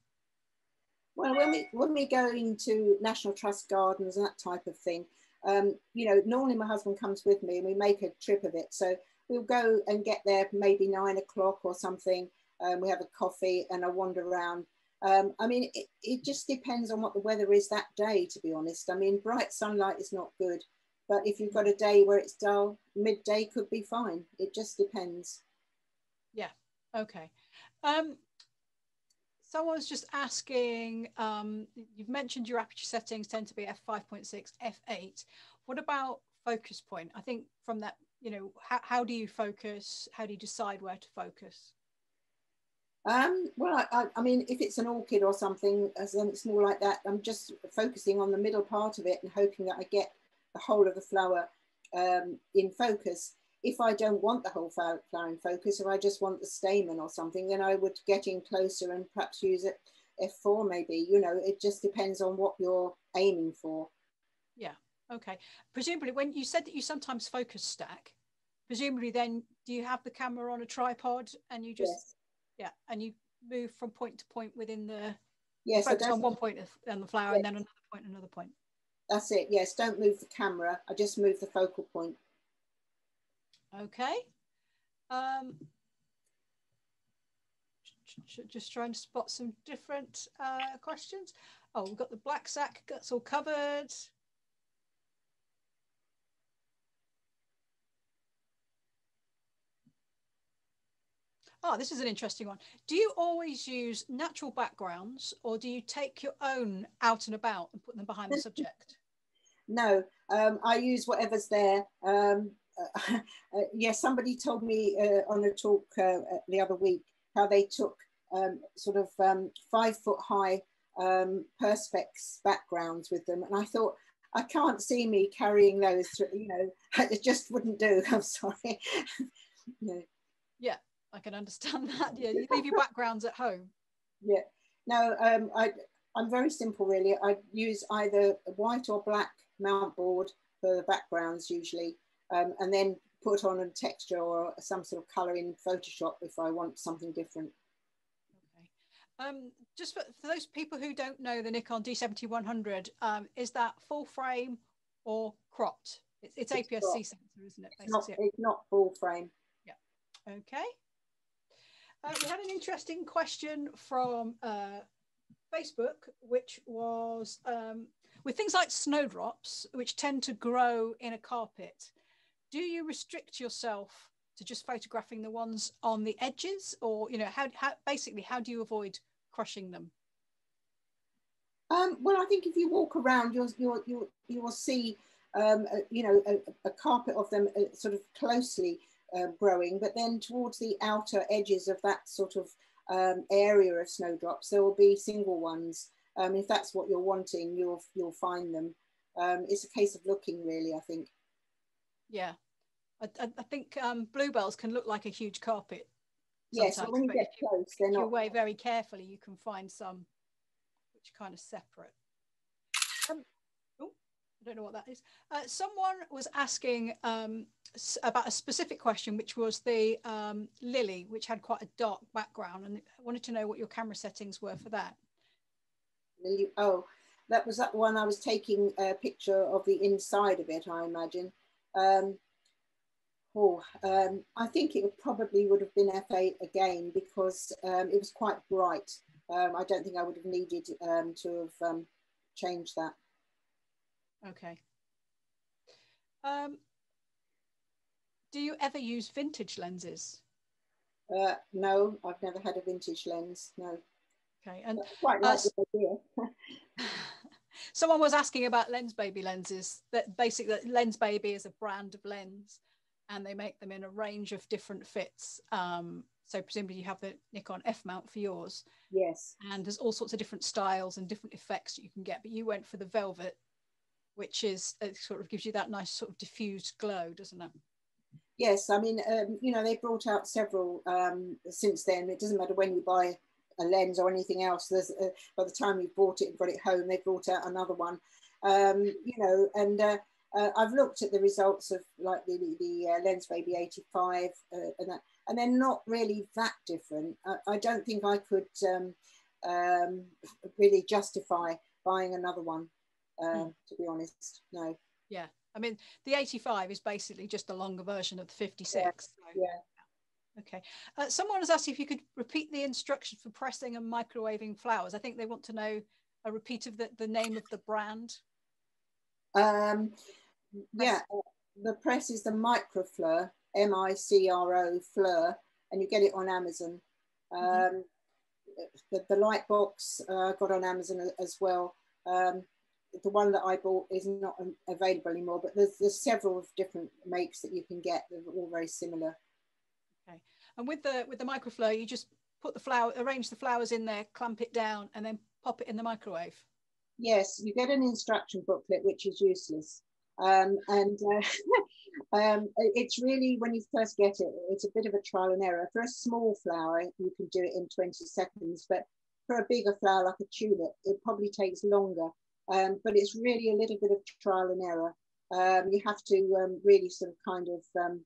Well, when we when we go into National Trust gardens and that type of thing, um, you know, normally my husband comes with me and we make a trip of it. So we'll go and get there maybe nine o'clock or something. Um, we have a coffee and I wander around. Um, I mean, it, it just depends on what the weather is that day, to be honest. I mean, bright sunlight is not good. But if you've got a day where it's dull, midday could be fine. It just depends. Yeah. Okay. Um, someone's just asking, um, you've mentioned your aperture settings tend to be f5.6, f8. What about focus point? I think from that, you know, how, how do you focus? How do you decide where to focus? Um, well, I, I, mean, if it's an orchid or something, it's more like that. I'm just focusing on the middle part of it and hoping that I get the whole of the flower um, in focus. If I don't want the whole flower in focus, or I just want the stamen or something, then I would get in closer and perhaps use it F4 maybe. You know, it just depends on what you're aiming for. Yeah. Okay. Presumably, when you said that you sometimes focus stack, presumably then do you have the camera on a tripod and you just yes. yeah, and you move from point to point within the yes, focus on one point on the flower yes. and then another point, another point. That's it. Yes, don't move the camera. I just move the focal point. Okay. Um, just trying to spot some different uh, questions. Oh, we've got the black sack, that's all covered. Oh, this is an interesting one. Do you always use natural backgrounds or do you take your own out and about and put them behind the (laughs) subject? No, um, I use whatever's there. Um, uh, (laughs) uh, yeah, somebody told me uh, on a talk uh, the other week how they took um, sort of um, five foot high um, perspex backgrounds with them. And I thought, I can't see me carrying those, through, you know, (laughs) it just wouldn't do. (laughs) I'm sorry. Yeah, I can understand that. Yeah, you leave your backgrounds at home. Yeah. No, um, I, I'm very simple, really. I use either white or black mount board for the backgrounds usually, um, and then put on a texture or some sort of color in Photoshop if I want something different. Okay. Um, just for, for, those people who don't know the Nikon D7100, um, is that full frame or cropped? It's, it's, it's APS-C sensor, isn't it? It's not, it's not, full frame. Yeah. Okay. Uh, we had an interesting question from uh, Facebook, which was um, with things like snowdrops, which tend to grow in a carpet, do you restrict yourself to just photographing the ones on the edges, or you know, how, how basically how do you avoid crushing them? Um, well, I think if you walk around, you'll you'll you'll, you'll see um, a, you know a, a, carpet of them uh, sort of closely uh, growing, but then towards the outer edges of that sort of um, area of snowdrops, there will be single ones. Um, if that's what you're wanting, you'll you'll find them. Um, it's a case of looking, really. I think. Yeah, I, I think um, bluebells can look like a huge carpet. Yes, yeah, so when you get you, close, they're if not. you weigh very carefully, you can find some which kind of separate. Um, I don't know what that is. Uh, someone was asking um, about a specific question, which was the um, lily, which had quite a dark background, and I wanted to know what your camera settings were for that. Oh, that was that one I was taking a picture of the inside of it, I imagine. Um, Oh, um, I think it probably would have been f8 again because um, it was quite bright. Um, I don't think I would have needed um, to have um, changed that. Okay. Um, do you ever use vintage lenses? Uh, no, I've never had a vintage lens. No. Okay, and quite like idea. (laughs) someone was asking about Lensbaby lenses. That basically, that Lensbaby is a brand of lens, and they make them in a range of different fits. Um, so presumably you have the Nikon F mount for yours. Yes. And there's all sorts of different styles and different effects that you can get. But you went for the velvet, which is it sort of gives you that nice sort of diffused glow, doesn't it? Yes, I mean, um, you know, they brought out several um, since then. It doesn't matter when you buy a lens or anything else. There's uh, by the time you've bought it and got it home, they've brought out another one. Um, you know, and uh, uh, I've looked at the results of like the the, uh, Lensbaby 85 uh, and that, and they're not really that different. I, I don't think I could um, um, really justify buying another one. Mm. To be honest, no. Yeah, I mean, the 85 is basically just a longer version of the 56. Yeah. So. yeah. Okay. Uh, someone has asked if you could repeat the instruction for pressing and microwaving flowers. I think they want to know a repeat of the, the name of the brand. Um, yeah, the press is the Microfleur, M I C R O Fleur, and you get it on Amazon. Mm-hmm. Um, mm -hmm. the, the light box uh, got on Amazon as well. Um, the one that I bought is not available anymore, but there's, there's several different makes that you can get. They're all very similar. Okay. And with the with the microfleur, you just put the flower, arrange the flowers in there, clamp it down, and then pop it in the microwave. Yes, you get an instruction booklet, which is useless. Um, and uh, (laughs) um, it's really when you first get it, it's a bit of a trial and error. For a small flower, you can do it in 20 seconds, but for a bigger flower like a tulip, it probably takes longer. Um, but it's really a little bit of trial and error. Um, you have to um, really sort of kind of, um,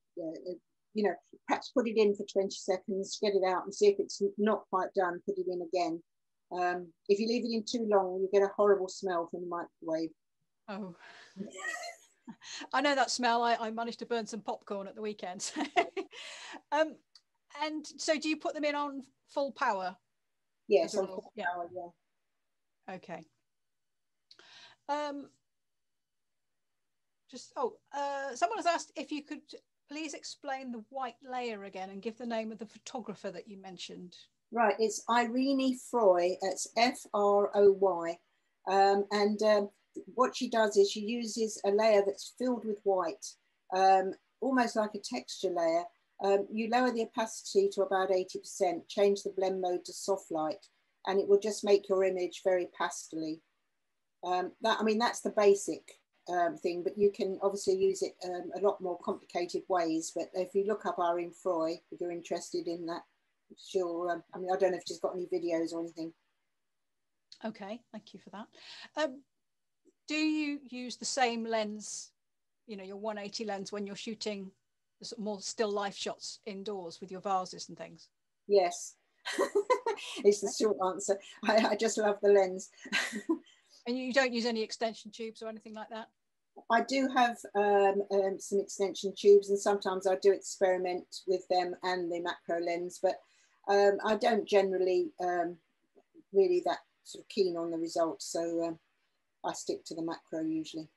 you know, perhaps put it in for 20 seconds, get it out and see if it's not quite done, put it in again. Um, if you leave it in too long, you get a horrible smell from the microwave. Oh. (laughs) I know that smell. I, I, managed to burn some popcorn at the weekend. (laughs) um, and so do you put them in on full power? Yes, on full yeah. power, yeah. Okay. Um, just, oh, uh, someone has asked if you could please explain the white layer again and give the name of the photographer that you mentioned. Right, it's Irene Froy, it's F-R-O-Y. Um, and um, what she does is she uses a layer that's filled with white, um, almost like a texture layer. Um, you lower the opacity to about 80%, change the blend mode to soft light, and it will just make your image very pastely. Um, that I mean, that's the basic um, thing, but you can obviously use it um, a lot more complicated ways. But if you look up Irene Froy, if you're interested in that, she'll, um, I mean, I don't know if she's got any videos or anything. Okay, thank you for that. Um, do you use the same lens, you know, your 180 lens when you're shooting sort of more still life shots indoors with your vases and things? Yes, (laughs) it's the short answer. I, I just love the lens. (laughs) And you don't use any extension tubes or anything like that? I do have um, um, some extension tubes, and sometimes I do experiment with them and the macro lens, but um, I don't generally um, really that sort of keen on the results. So um, I stick to the macro usually.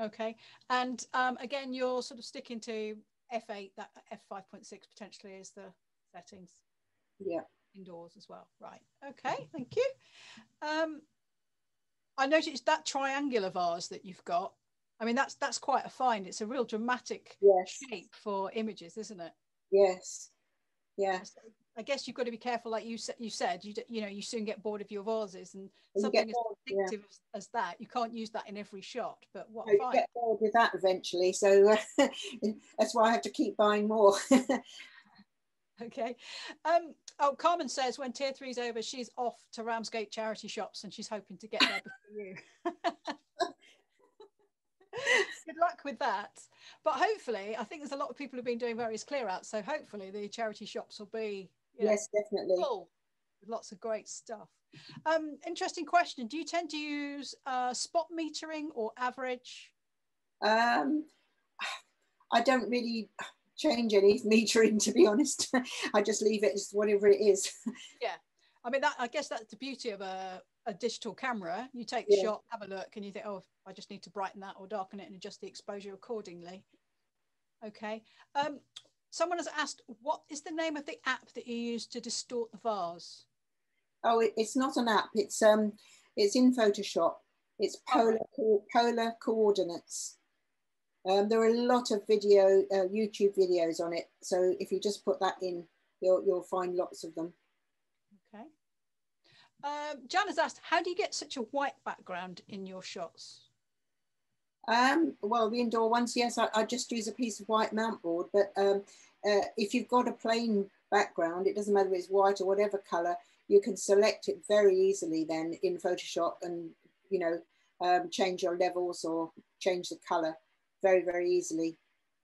Okay, and um, again, you're sort of sticking to f8. That f5.6 potentially is the settings. Yeah. Indoors as well. Right. Okay. Thank you. I noticed that triangular vase that you've got. I mean, that's that's quite a find. It's a real dramatic yes. shape for images, isn't it? Yes. Yeah. I guess you've got to be careful, like you said. You said you you know you soon get bored of your vases, and something as distinctive yeah. as, that, you can't use that in every shot. But what no, you get bored with that eventually, so uh, (laughs) that's why I have to keep buying more. (laughs) okay. Um, oh, Carmen says when tier three is over, she's off to Ramsgate charity shops and she's hoping to get there before you. (laughs) (laughs) Good luck with that. But hopefully, I think there's a lot of people who've been doing various clear outs. So hopefully, the charity shops will be yes, know, definitely full with lots of great stuff. Um, interesting question. Do you tend to use uh, spot metering or average? Um, I don't really change any (laughs) metering to be honest. (laughs) I just leave it as whatever it is. Yeah. I mean that I guess that's the beauty of a, a digital camera. You take the yeah. shot, have a look, and you think, oh, I just need to brighten that or darken it and adjust the exposure accordingly. Okay. Um, someone has asked, what is the name of the app that you use to distort the vase? Oh, it, it's not an app. It's um, it's in Photoshop. It's polar co polar coordinates. Um, there are a lot of video, uh, YouTube videos on it. So if you just put that in, you'll you'll find lots of them. Okay. Um, Jan has asked, how do you get such a white background in your shots? Um, well, the indoor ones, yes, I, I, just use a piece of white mount board. But um, uh, if you've got a plain background, it doesn't matter if it's white or whatever color, you can select it very easily then in Photoshop and, you know, um, change your levels or change the color very, very easily.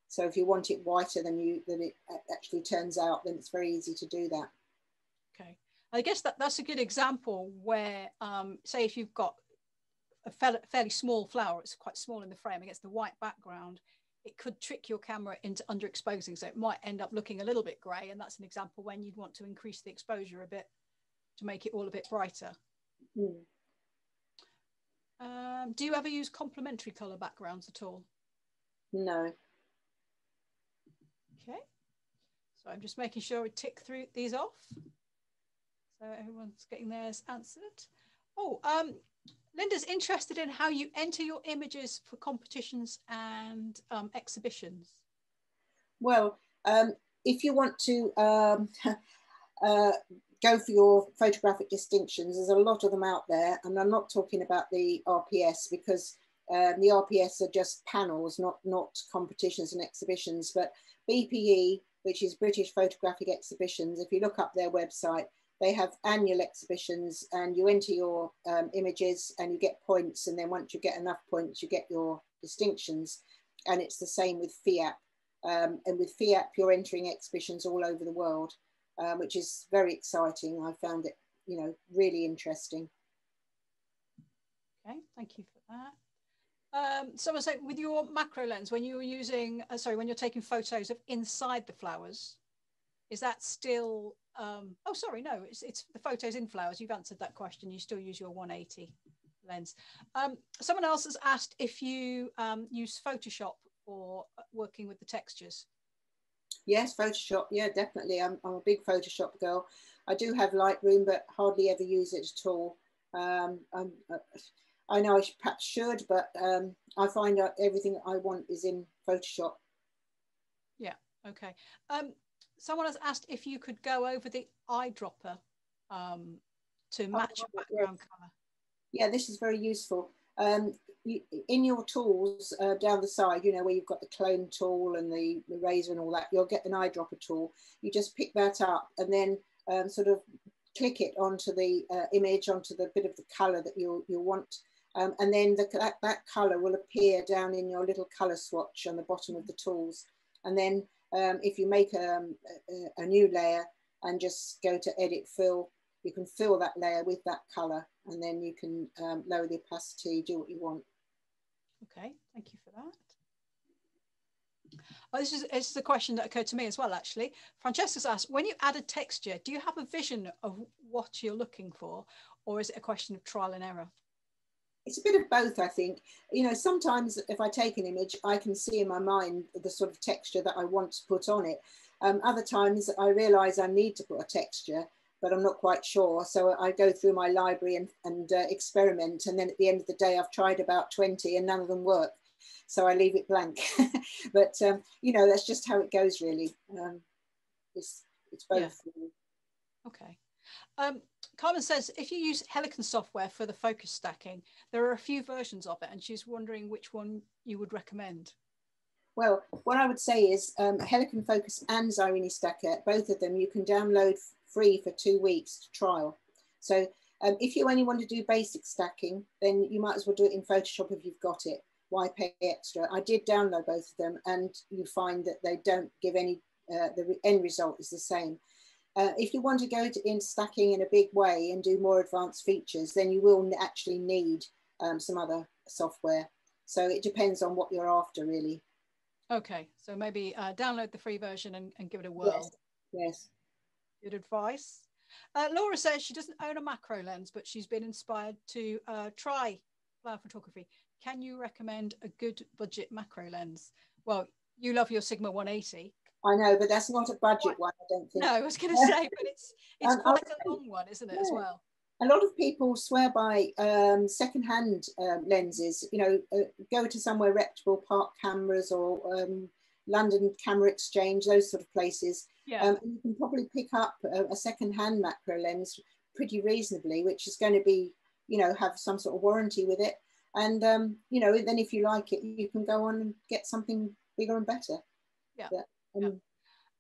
So if you want it whiter than you than it actually turns out, then it's very easy to do that. Okay. I guess that, that's a good example where, um, say, if you've got a fairly small flower, it's quite small in the frame against the white background, it could trick your camera into underexposing. So it might end up looking a little bit gray. And that's an example when you'd want to increase the exposure a bit to make it all a bit brighter. Mm. Um, do you ever use complementary color backgrounds at all? No. Okay. So I'm just making sure we tick through these off. So everyone's getting theirs answered. Oh, um, Linda's interested in how you enter your images for competitions and um, exhibitions. Well, um, if you want to um, (laughs) uh, go for your photographic distinctions, there's a lot of them out there. And I'm not talking about the RPS because um, the RPS are just panels, not, not competitions and exhibitions. But BPE, which is British Photographic Exhibitions, if you look up their website, they have annual exhibitions and you enter your um, images and you get points. And then once you get enough points, you get your distinctions. And it's the same with FIAP. Um, and with FIAP, you're entering exhibitions all over the world, um, which is very exciting. I found it, you know, really interesting. Okay, thank you for that. Um, someone said with your macro lens, when you were using, uh, sorry, when you're taking photos of inside the flowers, is that still um, oh, sorry, no, it's, it's the photos in flowers. You've answered that question. You still use your 180 lens. Um, someone else has asked if you um, use Photoshop or working with the textures. Yes, Photoshop. Yeah, definitely. I'm, I'm a big Photoshop girl. I do have Lightroom, but hardly ever use it at all. Um, uh, i know I perhaps should, but um, I find out everything I want is in Photoshop. Yeah. Okay. Um, someone has asked if you could go over the eyedropper um, to oh, match oh, background yes. color. Yeah, this is very useful. Um, you, in your tools uh, down the side, you know, where you've got the clone tool and the, the razor and all that, you'll get an eyedropper tool. You just pick that up and then um, sort of click it onto the uh, image, onto the bit of the color that you, you want. Um, and then the, that, that color will appear down in your little color swatch on the bottom of the tools. And then um, if you make um, a, a, new layer and just go to edit fill, you can fill that layer with that color and then you can um, lower the opacity, do what you want. Okay, thank you for that. Oh, this, is, this is a question that occurred to me as well, actually. Francesca's asked, when you add a texture, do you have a vision of what you're looking for or is it a question of trial and error? It's a bit of both, I think. You know, sometimes if I take an image, I can see in my mind the sort of texture that I want to put on it. Um, other times I realize I need to put a texture, but I'm not quite sure. So I go through my library and, and uh, experiment. And then at the end of the day, I've tried about 20 and none of them work. So I leave it blank. (laughs) but, um, you know, that's just how it goes, really. Um, it's, it's both. Yeah. Okay. Um, Carmen says if you use Helicon software for the focus stacking, there are a few versions of it, and she's wondering which one you would recommend. Well, what I would say is um, Helicon Focus and Zerene Stacker, both of them you can download free for two weeks to trial. So um, if you only want to do basic stacking, then you might as well do it in Photoshop if you've got it. Why pay extra? I did download both of them and you find that they don't give any, uh, the end result is the same. Uh, if you want to go to, in stacking in a big way and do more advanced features, then you will actually need um, some other software. So it depends on what you're after, really. Okay, so maybe uh, download the free version and, and give it a whirl. Yes. yes. Good advice. Uh, Laura says she doesn't own a macro lens, but she's been inspired to uh, try flower photography. Can you recommend a good budget macro lens? Well, you love your Sigma 180. I know, but that's not a budget one, I don't think. No, I was going (laughs) to say, but it's it's um, quite a long one, isn't it, yeah. as well? A lot of people swear by um, second-hand um, lenses. You know, uh, go to somewhere reputable, Park Cameras or um, London Camera Exchange, those sort of places. Yeah. Um, you can probably pick up a, a second-hand macro lens pretty reasonably, which is going to be, you know, have some sort of warranty with it. And um, you know, then if you like it, you can go on and get something bigger and better. Yeah. But, yeah.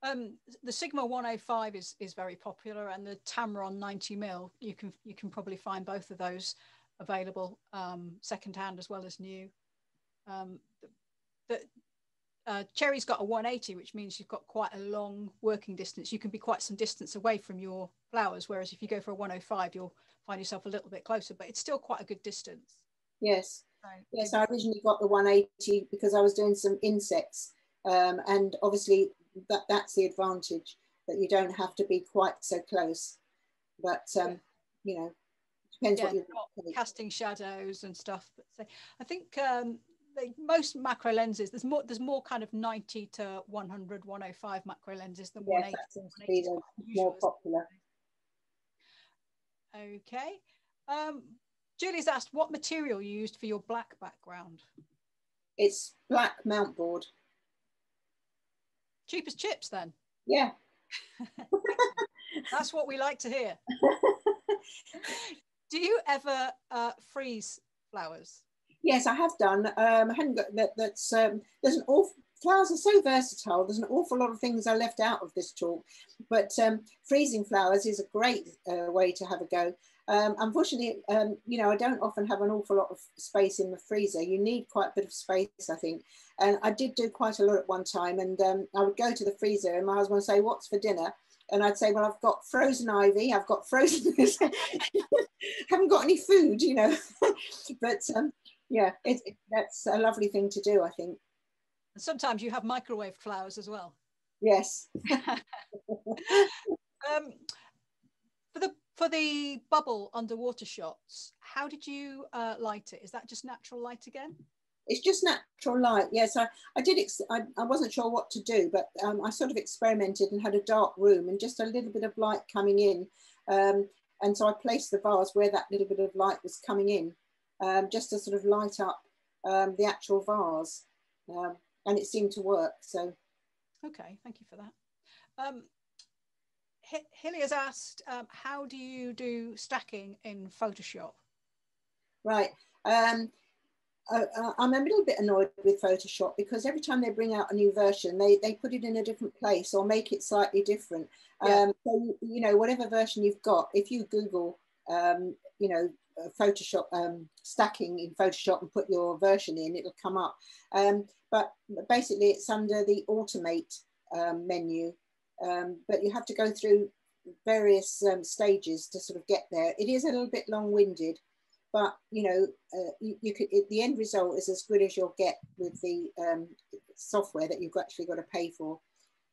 Um, the Sigma 105 is is very popular, and the Tamron 90 mil. You can you can probably find both of those available um, second hand as well as new. Um, the, the uh, Cherry's got a 180, which means you've got quite a long working distance. You can be quite some distance away from your flowers, whereas if you go for a 105, you'll find yourself a little bit closer, but it's still quite a good distance. Yes. Yes, I originally got the 180 because I was doing some insects. Um, and obviously that, that's the advantage that you don't have to be quite so close. But, um, you know, depends yeah, what you're casting shadows and stuff. But so I think um, most macro lenses, there's more, there's more kind of 90 to 100, 105 macro lenses than yes, 180. That more popular. Okay. Um, Julie's asked what material you used for your black background. It's black mount board. Cheap as chips then. Yeah. (laughs) That's what we like to hear. (laughs) Do you ever uh, freeze flowers? Yes, I have done. Um, I hadn't got that. That's um, there's an awful flowers are so versatile. There's an awful lot of things I left out of this talk, but um, freezing flowers is a great uh, way to have a go. Um, unfortunately, um, you know, I don't often have an awful lot of space in the freezer. You need quite a bit of space, I think. And I did do quite a lot at one time. And um, I would go to the freezer and my husband would say, what's for dinner? And I'd say, well, I've got frozen ivy, I've got frozen, (laughs) haven't got any food, you know. (laughs) but um, yeah, it, it, that's a lovely thing to do, I think. Sometimes you have microwave flowers as well. Yes. (laughs) um, for the for the bubble underwater shots, how did you uh, light it? Is that just natural light again? It's just natural light. Yes, I, I did. I, I wasn't sure what to do, but um, I sort of experimented and had a dark room and just a little bit of light coming in. Um, and so I placed the vase where that little bit of light was coming in, um, just to sort of light up um, the actual vase. Um, and it seemed to work. So, okay, thank you for that. Um, Hilly has asked, um, how do you do stacking in Photoshop? Right. Um, I, I'm a little bit annoyed with Photoshop because every time they bring out a new version, they, they put it in a different place or make it slightly different. Yeah. Um, so, you know, whatever version you've got, if you Google, um, you know, uh, Photoshop um, stacking in Photoshop and put your version in, it'll come up. Um, but basically, it's under the automate um, menu um, but you have to go through various um, stages to sort of get there. It is a little bit long-winded, but you know, uh, you, you, could, it, the end result is as good as you'll get with the um, software that you've actually got to pay for.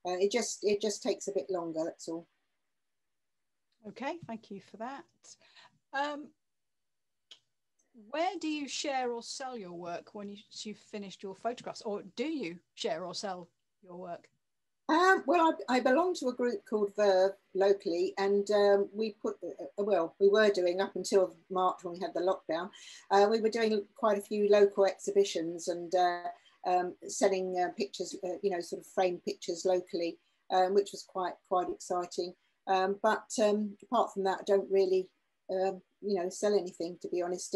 Uh, it just it just takes a bit longer. That's all. Okay, thank you for that. Um, where do you share or sell your work when you, you've finished your photographs, or do you share or sell your work? Um, well, I, I, belong to a group called Verve locally, and um, we put, uh, well, we were doing up until March when we had the lockdown, uh, we were doing quite a few local exhibitions and uh, um, selling uh, pictures, uh, you know, sort of framed pictures locally, um, which was quite quite exciting. Um, but um, apart from that, I don't really, you know, sell anything to be honest.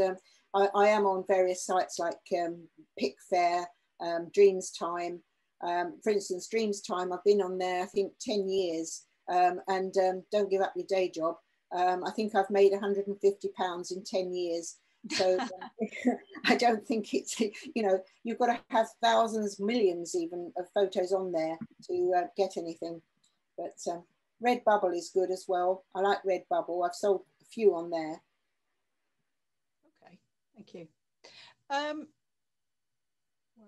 I, I, am on various sites like Picfair, Dreams Time. Um, for instance, Dreamstime, I've been on there, I think 10 years um, and um, don't give up your day job. Um, I think I've made 150 pounds in 10 years. So (laughs) (laughs) I don't think it's, you know, you've got to have thousands, millions even of photos on there to uh, get anything. But um, Redbubble is good as well. I like Redbubble. I've sold a few on there. Okay, thank you.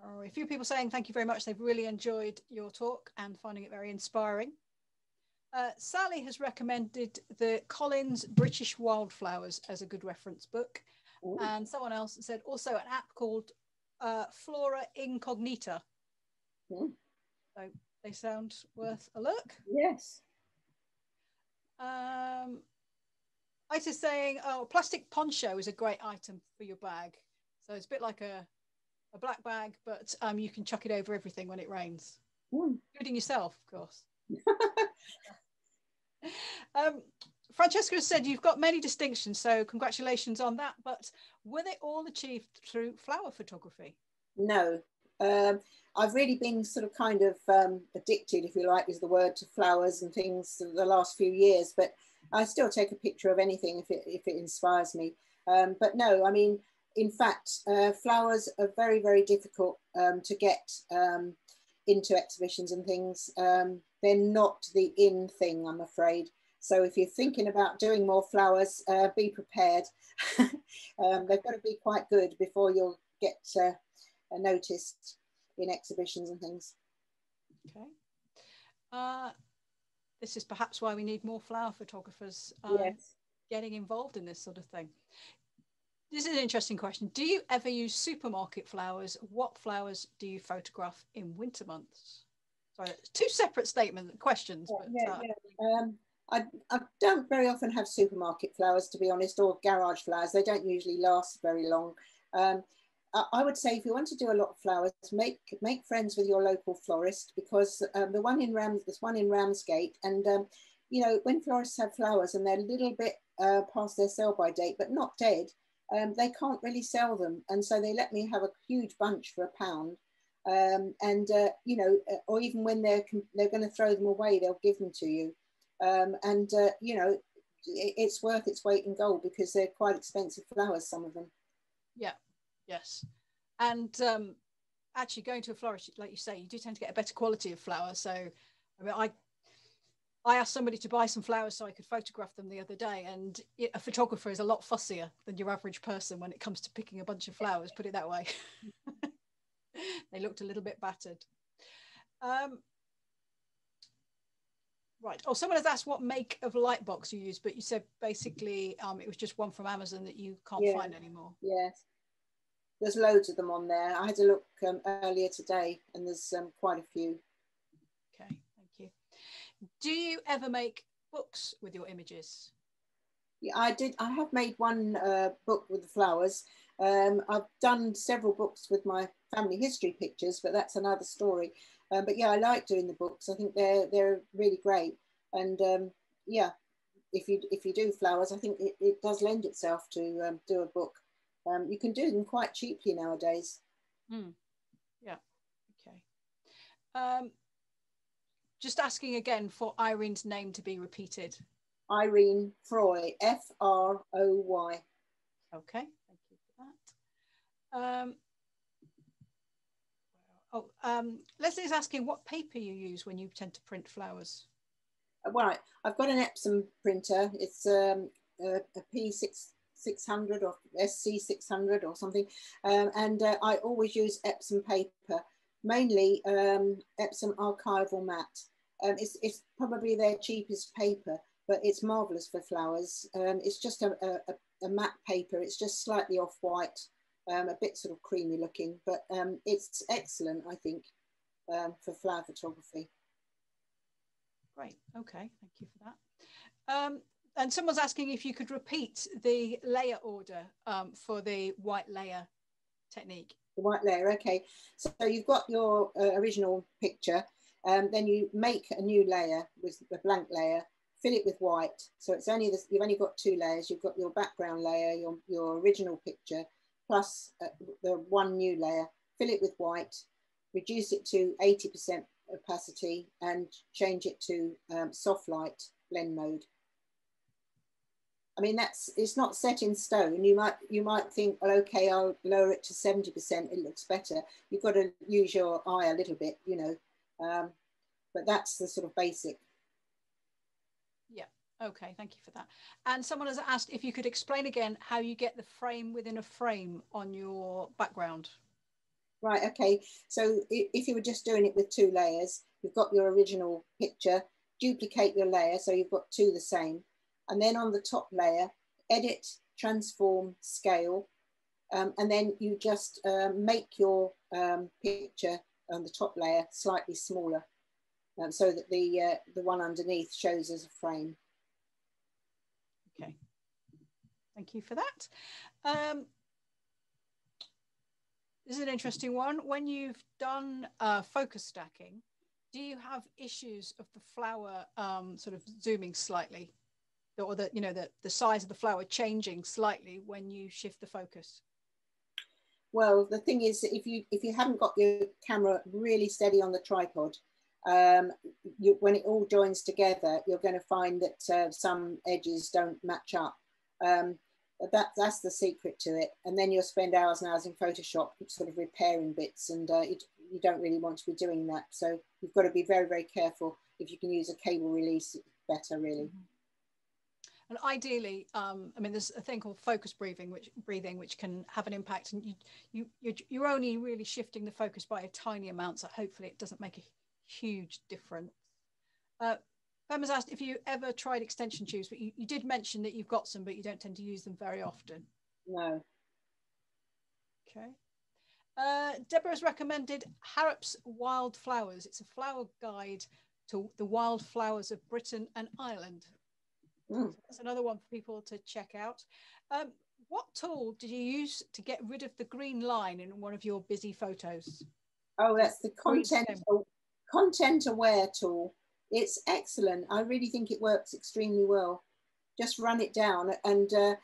Um, a few people saying thank you very much. They've really enjoyed your talk and finding it very inspiring. Uh, Sally has recommended the Collins British Wildflowers as a good reference book. Ooh. And someone else said also an app called uh, Flora Incognita. Ooh. So they sound worth a look. Yes. Um, Ita's saying, oh, plastic poncho is a great item for your bag. So it's a bit like a, a black bag, but um, you can chuck it over everything when it rains, mm. including yourself, of course. (laughs) um, Francesca has said you've got many distinctions, so congratulations on that. But were they all achieved through flower photography? No. Um, I've really been sort of kind of um, addicted, if you like, is the word, to flowers and things the last few years. But I still take a picture of anything if it, if it inspires me. Um, but no, I mean, in fact, uh, flowers are very, very difficult um, to get um, into exhibitions and things. Um, they're not the in thing, I'm afraid. So if you're thinking about doing more flowers, uh, be prepared. (laughs) Um, they've got to be quite good before you'll get uh, noticed in exhibitions and things. Okay. Uh, this is perhaps why we need more flower photographers um, yes. getting involved in this sort of thing. This is an interesting question. Do you ever use supermarket flowers? What flowers do you photograph in winter months? Sorry, two separate statement questions. But, yeah, uh, yeah. Um, I, I, don't very often have supermarket flowers, to be honest, or garage flowers. They don't usually last very long. Um, I would say if you want to do a lot of flowers, make make friends with your local florist because um, the one in Rams, there's one in Ramsgate, and um, you know when florists have flowers and they're a little bit uh, past their sell by date but not dead, um, they can't really sell them, and so they let me have a huge bunch for a pound, um, and uh, you know, uh, or even when they're they're going to throw them away, they'll give them to you, um, and uh, you know, it, it's worth its weight in gold because they're quite expensive flowers, some of them. Yeah. Yes. And um, actually going to a florist, like you say, you do tend to get a better quality of flower. So, I mean, I I asked somebody to buy some flowers so I could photograph them the other day, and a photographer is a lot fussier than your average person when it comes to picking a bunch of flowers. Put it that way. (laughs) they looked a little bit battered. Um, right. Oh, someone has asked what make of light box you use, but you said basically um, it was just one from Amazon that you can't yeah. find anymore. Yes there's loads of them on there. I had a look um, earlier today, and there's um, quite a few. Okay, thank you. Do you ever make books with your images? Yeah, I did. I have made one uh, book with the flowers. Um, I've done several books with my family history pictures, but that's another story. Um, but yeah, I like doing the books. I think they're they're really great. And um, yeah, if you if you do flowers, I think it, it does lend itself to um, do a book. Um, you can do them quite cheaply nowadays. Mm. Yeah. Okay. Just asking again for Irene's name to be repeated. Irene Froy, F R O Y. Okay, thank you for that. Um, oh, um, Leslie's asking what paper you use when you tend to print flowers. Well, right, I've got an Epson printer. It's um, a a P6 600 or SC 600 or something. Um, and uh, I always use Epson paper, mainly um, Epson archival mat. Um, it's, it's probably their cheapest paper, but it's marvelous for flowers. Um, it's just a, a, a, matte paper. It's just slightly off white, um, a bit sort of creamy looking, but um, it's excellent, I think, for flower photography. Great. Okay. Thank you for that. Um, and someone's asking if you could repeat the layer order um, for the white layer technique. The white layer, okay. So you've got your uh, original picture, um, then you make a new layer with the blank layer, fill it with white. So it's only this, you've only got two layers. You've got your background layer, your, your original picture, plus uh, the one new layer. Fill it with white, reduce it to 80% opacity and change it to um, soft light blend mode. I mean, that's it's not set in stone. You might you might think, well, okay, I'll lower it to seventy percent. It looks better. You've got to use your eye a little bit, you know. Um, but that's the sort of basic. Yeah. Okay. Thank you for that. And someone has asked if you could explain again how you get the frame within a frame on your background. Right, okay. So if you were just doing it with two layers, you've got your original picture, duplicate your layer, so you've got two the same. And then on the top layer, edit, transform, scale, um, and then you just uh, make your um, picture on the top layer slightly smaller um, so that the, uh, the one underneath shows as a frame. Okay, thank you for that. Um, this is an interesting one. When you've done uh, focus stacking, do you have issues of the flower um, sort of zooming slightly or the, you know, the, the size of the flower changing slightly when you shift the focus? Well, the thing is, if you if you haven't got your camera really steady on the tripod, um, you, when it all joins together, you're going to find that uh, some edges don't match up. Um, that that's the secret to it. And then you'll spend hours and hours in Photoshop sort of repairing bits, and uh, it, you don't really want to be doing that. So you've got to be very very careful. If you can use a cable release, better really. Mm -hmm. And ideally, um, I mean, there's a thing called focus breathing, which breathing, which can have an impact, and you you you're, you're only really shifting the focus by a tiny amount, so hopefully it doesn't make a huge difference. Uh, Pam asked if you ever tried extension tubes, but you, you did mention that you've got some, but you don't tend to use them very often. No. Okay. Uh, Deborah's recommended Harrap's Wild Flowers. It's a flower guide to the wild flowers of Britain and Ireland. Mm. So that's another one for people to check out. Um, what tool did you use to get rid of the green line in one of your busy photos? Oh, that's the content content aware tool. It's excellent. I really think it works extremely well. Just run it down and, uh,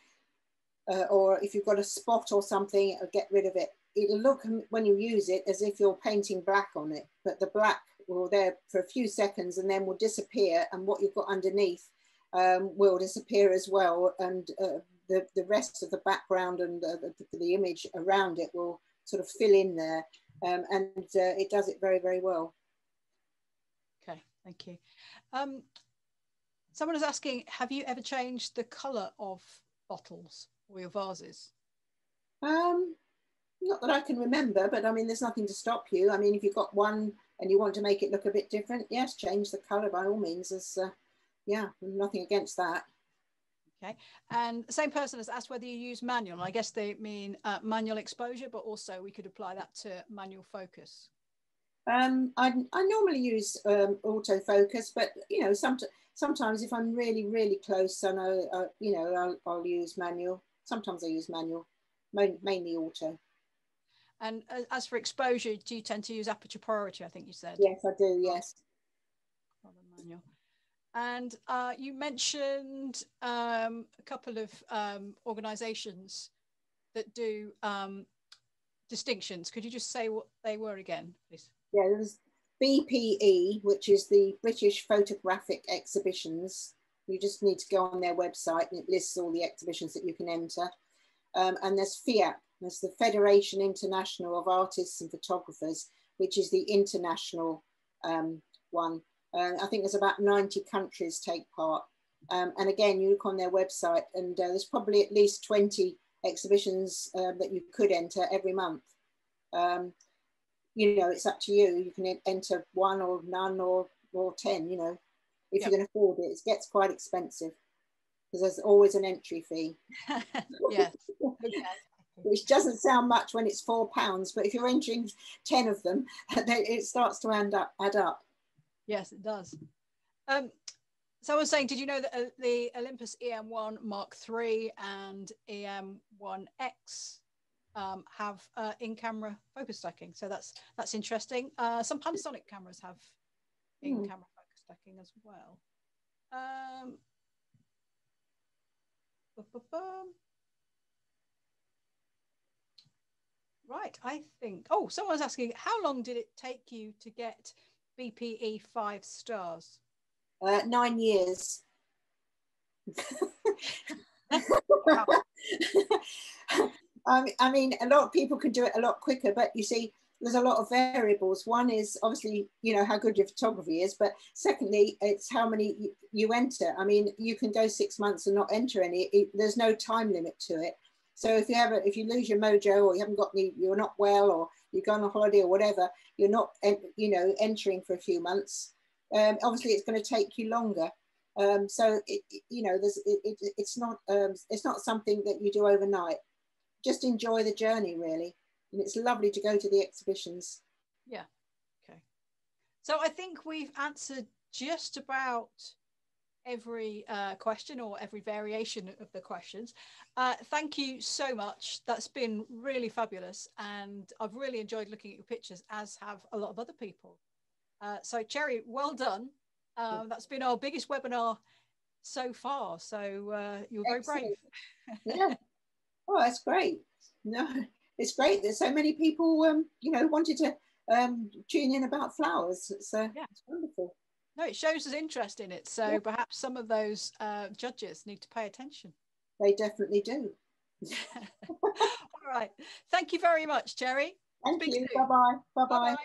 uh, or if you've got a spot or something, uh, get rid of it. It'll look when you use it as if you're painting black on it, but the black will there for a few seconds and then will disappear and what you've got underneath um, will disappear as well. And uh, the, the rest of the background and the, the, image around it will sort of fill in there. Um, and uh, it does it very, very well. Okay, thank you. Um, someone is asking, have you ever changed the colour of bottles or your vases? Um, not that I can remember, but I mean, there's nothing to stop you. I mean, if you've got one and you want to make it look a bit different, yes, change the colour by all means. As uh, yeah, nothing against that. Okay, and the same person has asked whether you use manual. I guess they mean uh, manual exposure, but also we could apply that to manual focus. Um, I, I normally use um, autofocus, but you know, some, sometimes if I'm really, really close, I know, uh, you know, I'll, I'll, use manual. Sometimes I use manual, mainly auto. And uh, as for exposure, do you tend to use aperture priority? I think you said. Yes, I do. Yes. Manual. And uh, you mentioned um, a couple of um, organisations that do um, distinctions. Could you just say what they were again, please? yeah, there's BPE, which is the British Photographic Exhibitions. You just need to go on their website and it lists all the exhibitions that you can enter. Um, and there's FIAP, there's the Federation International of Artists and Photographers, which is the international um, one. Uh, I think there's about 90 countries take part. Um, and again, you look on their website and uh, there's probably at least 20 exhibitions uh, that you could enter every month. Um, you know, it's up to you. You can enter one or none or or ten. You know, if yep. you can afford it. It gets quite expensive because there's always an entry fee. (laughs) (laughs) yes. Which doesn't sound much when it's four pounds, but if you're entering ten of them, (laughs) it starts to add up. Add up. Yes, it does. Um, someone saying, did you know that uh, the Olympus EM1 Mark III and EM1X um, have uh, in-camera focus stacking. So that's that's interesting. Uh, some Panasonic cameras have hmm. in-camera mm. focus stacking as well. Um, right, I think. Oh, someone's asking, how long did it take you to get BPE five stars? Uh, nine years. (laughs) I mean, a lot of people can do it a lot quicker, but you see, there's a lot of variables. One is obviously, you know, how good your photography is, but secondly, it's how many you, you enter. I mean, you can go six months and not enter any. It, there's no time limit to it. So if you have a, if you lose your mojo or you haven't got any, you're not well or you go on a holiday or whatever, you're not, you know, entering for a few months. Um, obviously, it's going to take you longer. Um, so it, you know, there's it, it, it's not um, it's not something that you do overnight. Just enjoy the journey, really, and it's lovely to go to the exhibitions. Yeah. Okay. So I think we've answered just about every uh, question or every variation of the questions. Uh, thank you so much. That's been really fabulous. And I've really enjoyed looking at your pictures, as have a lot of other people. Uh, so Cherry, well done. Um, that's been our biggest webinar so far. So uh, you're very Excellent. brave. (laughs) yeah. Oh, that's great. No, it's great. There's so many people, um, you know, wanted to um, tune in about flowers. It's, uh, yeah. it's wonderful. No, it shows us interest in it. So yeah. perhaps some of those uh, judges need to pay attention. They definitely do. (laughs) All right. Thank you very much, Cherry. Thank Speak you. Bye bye. Bye bye.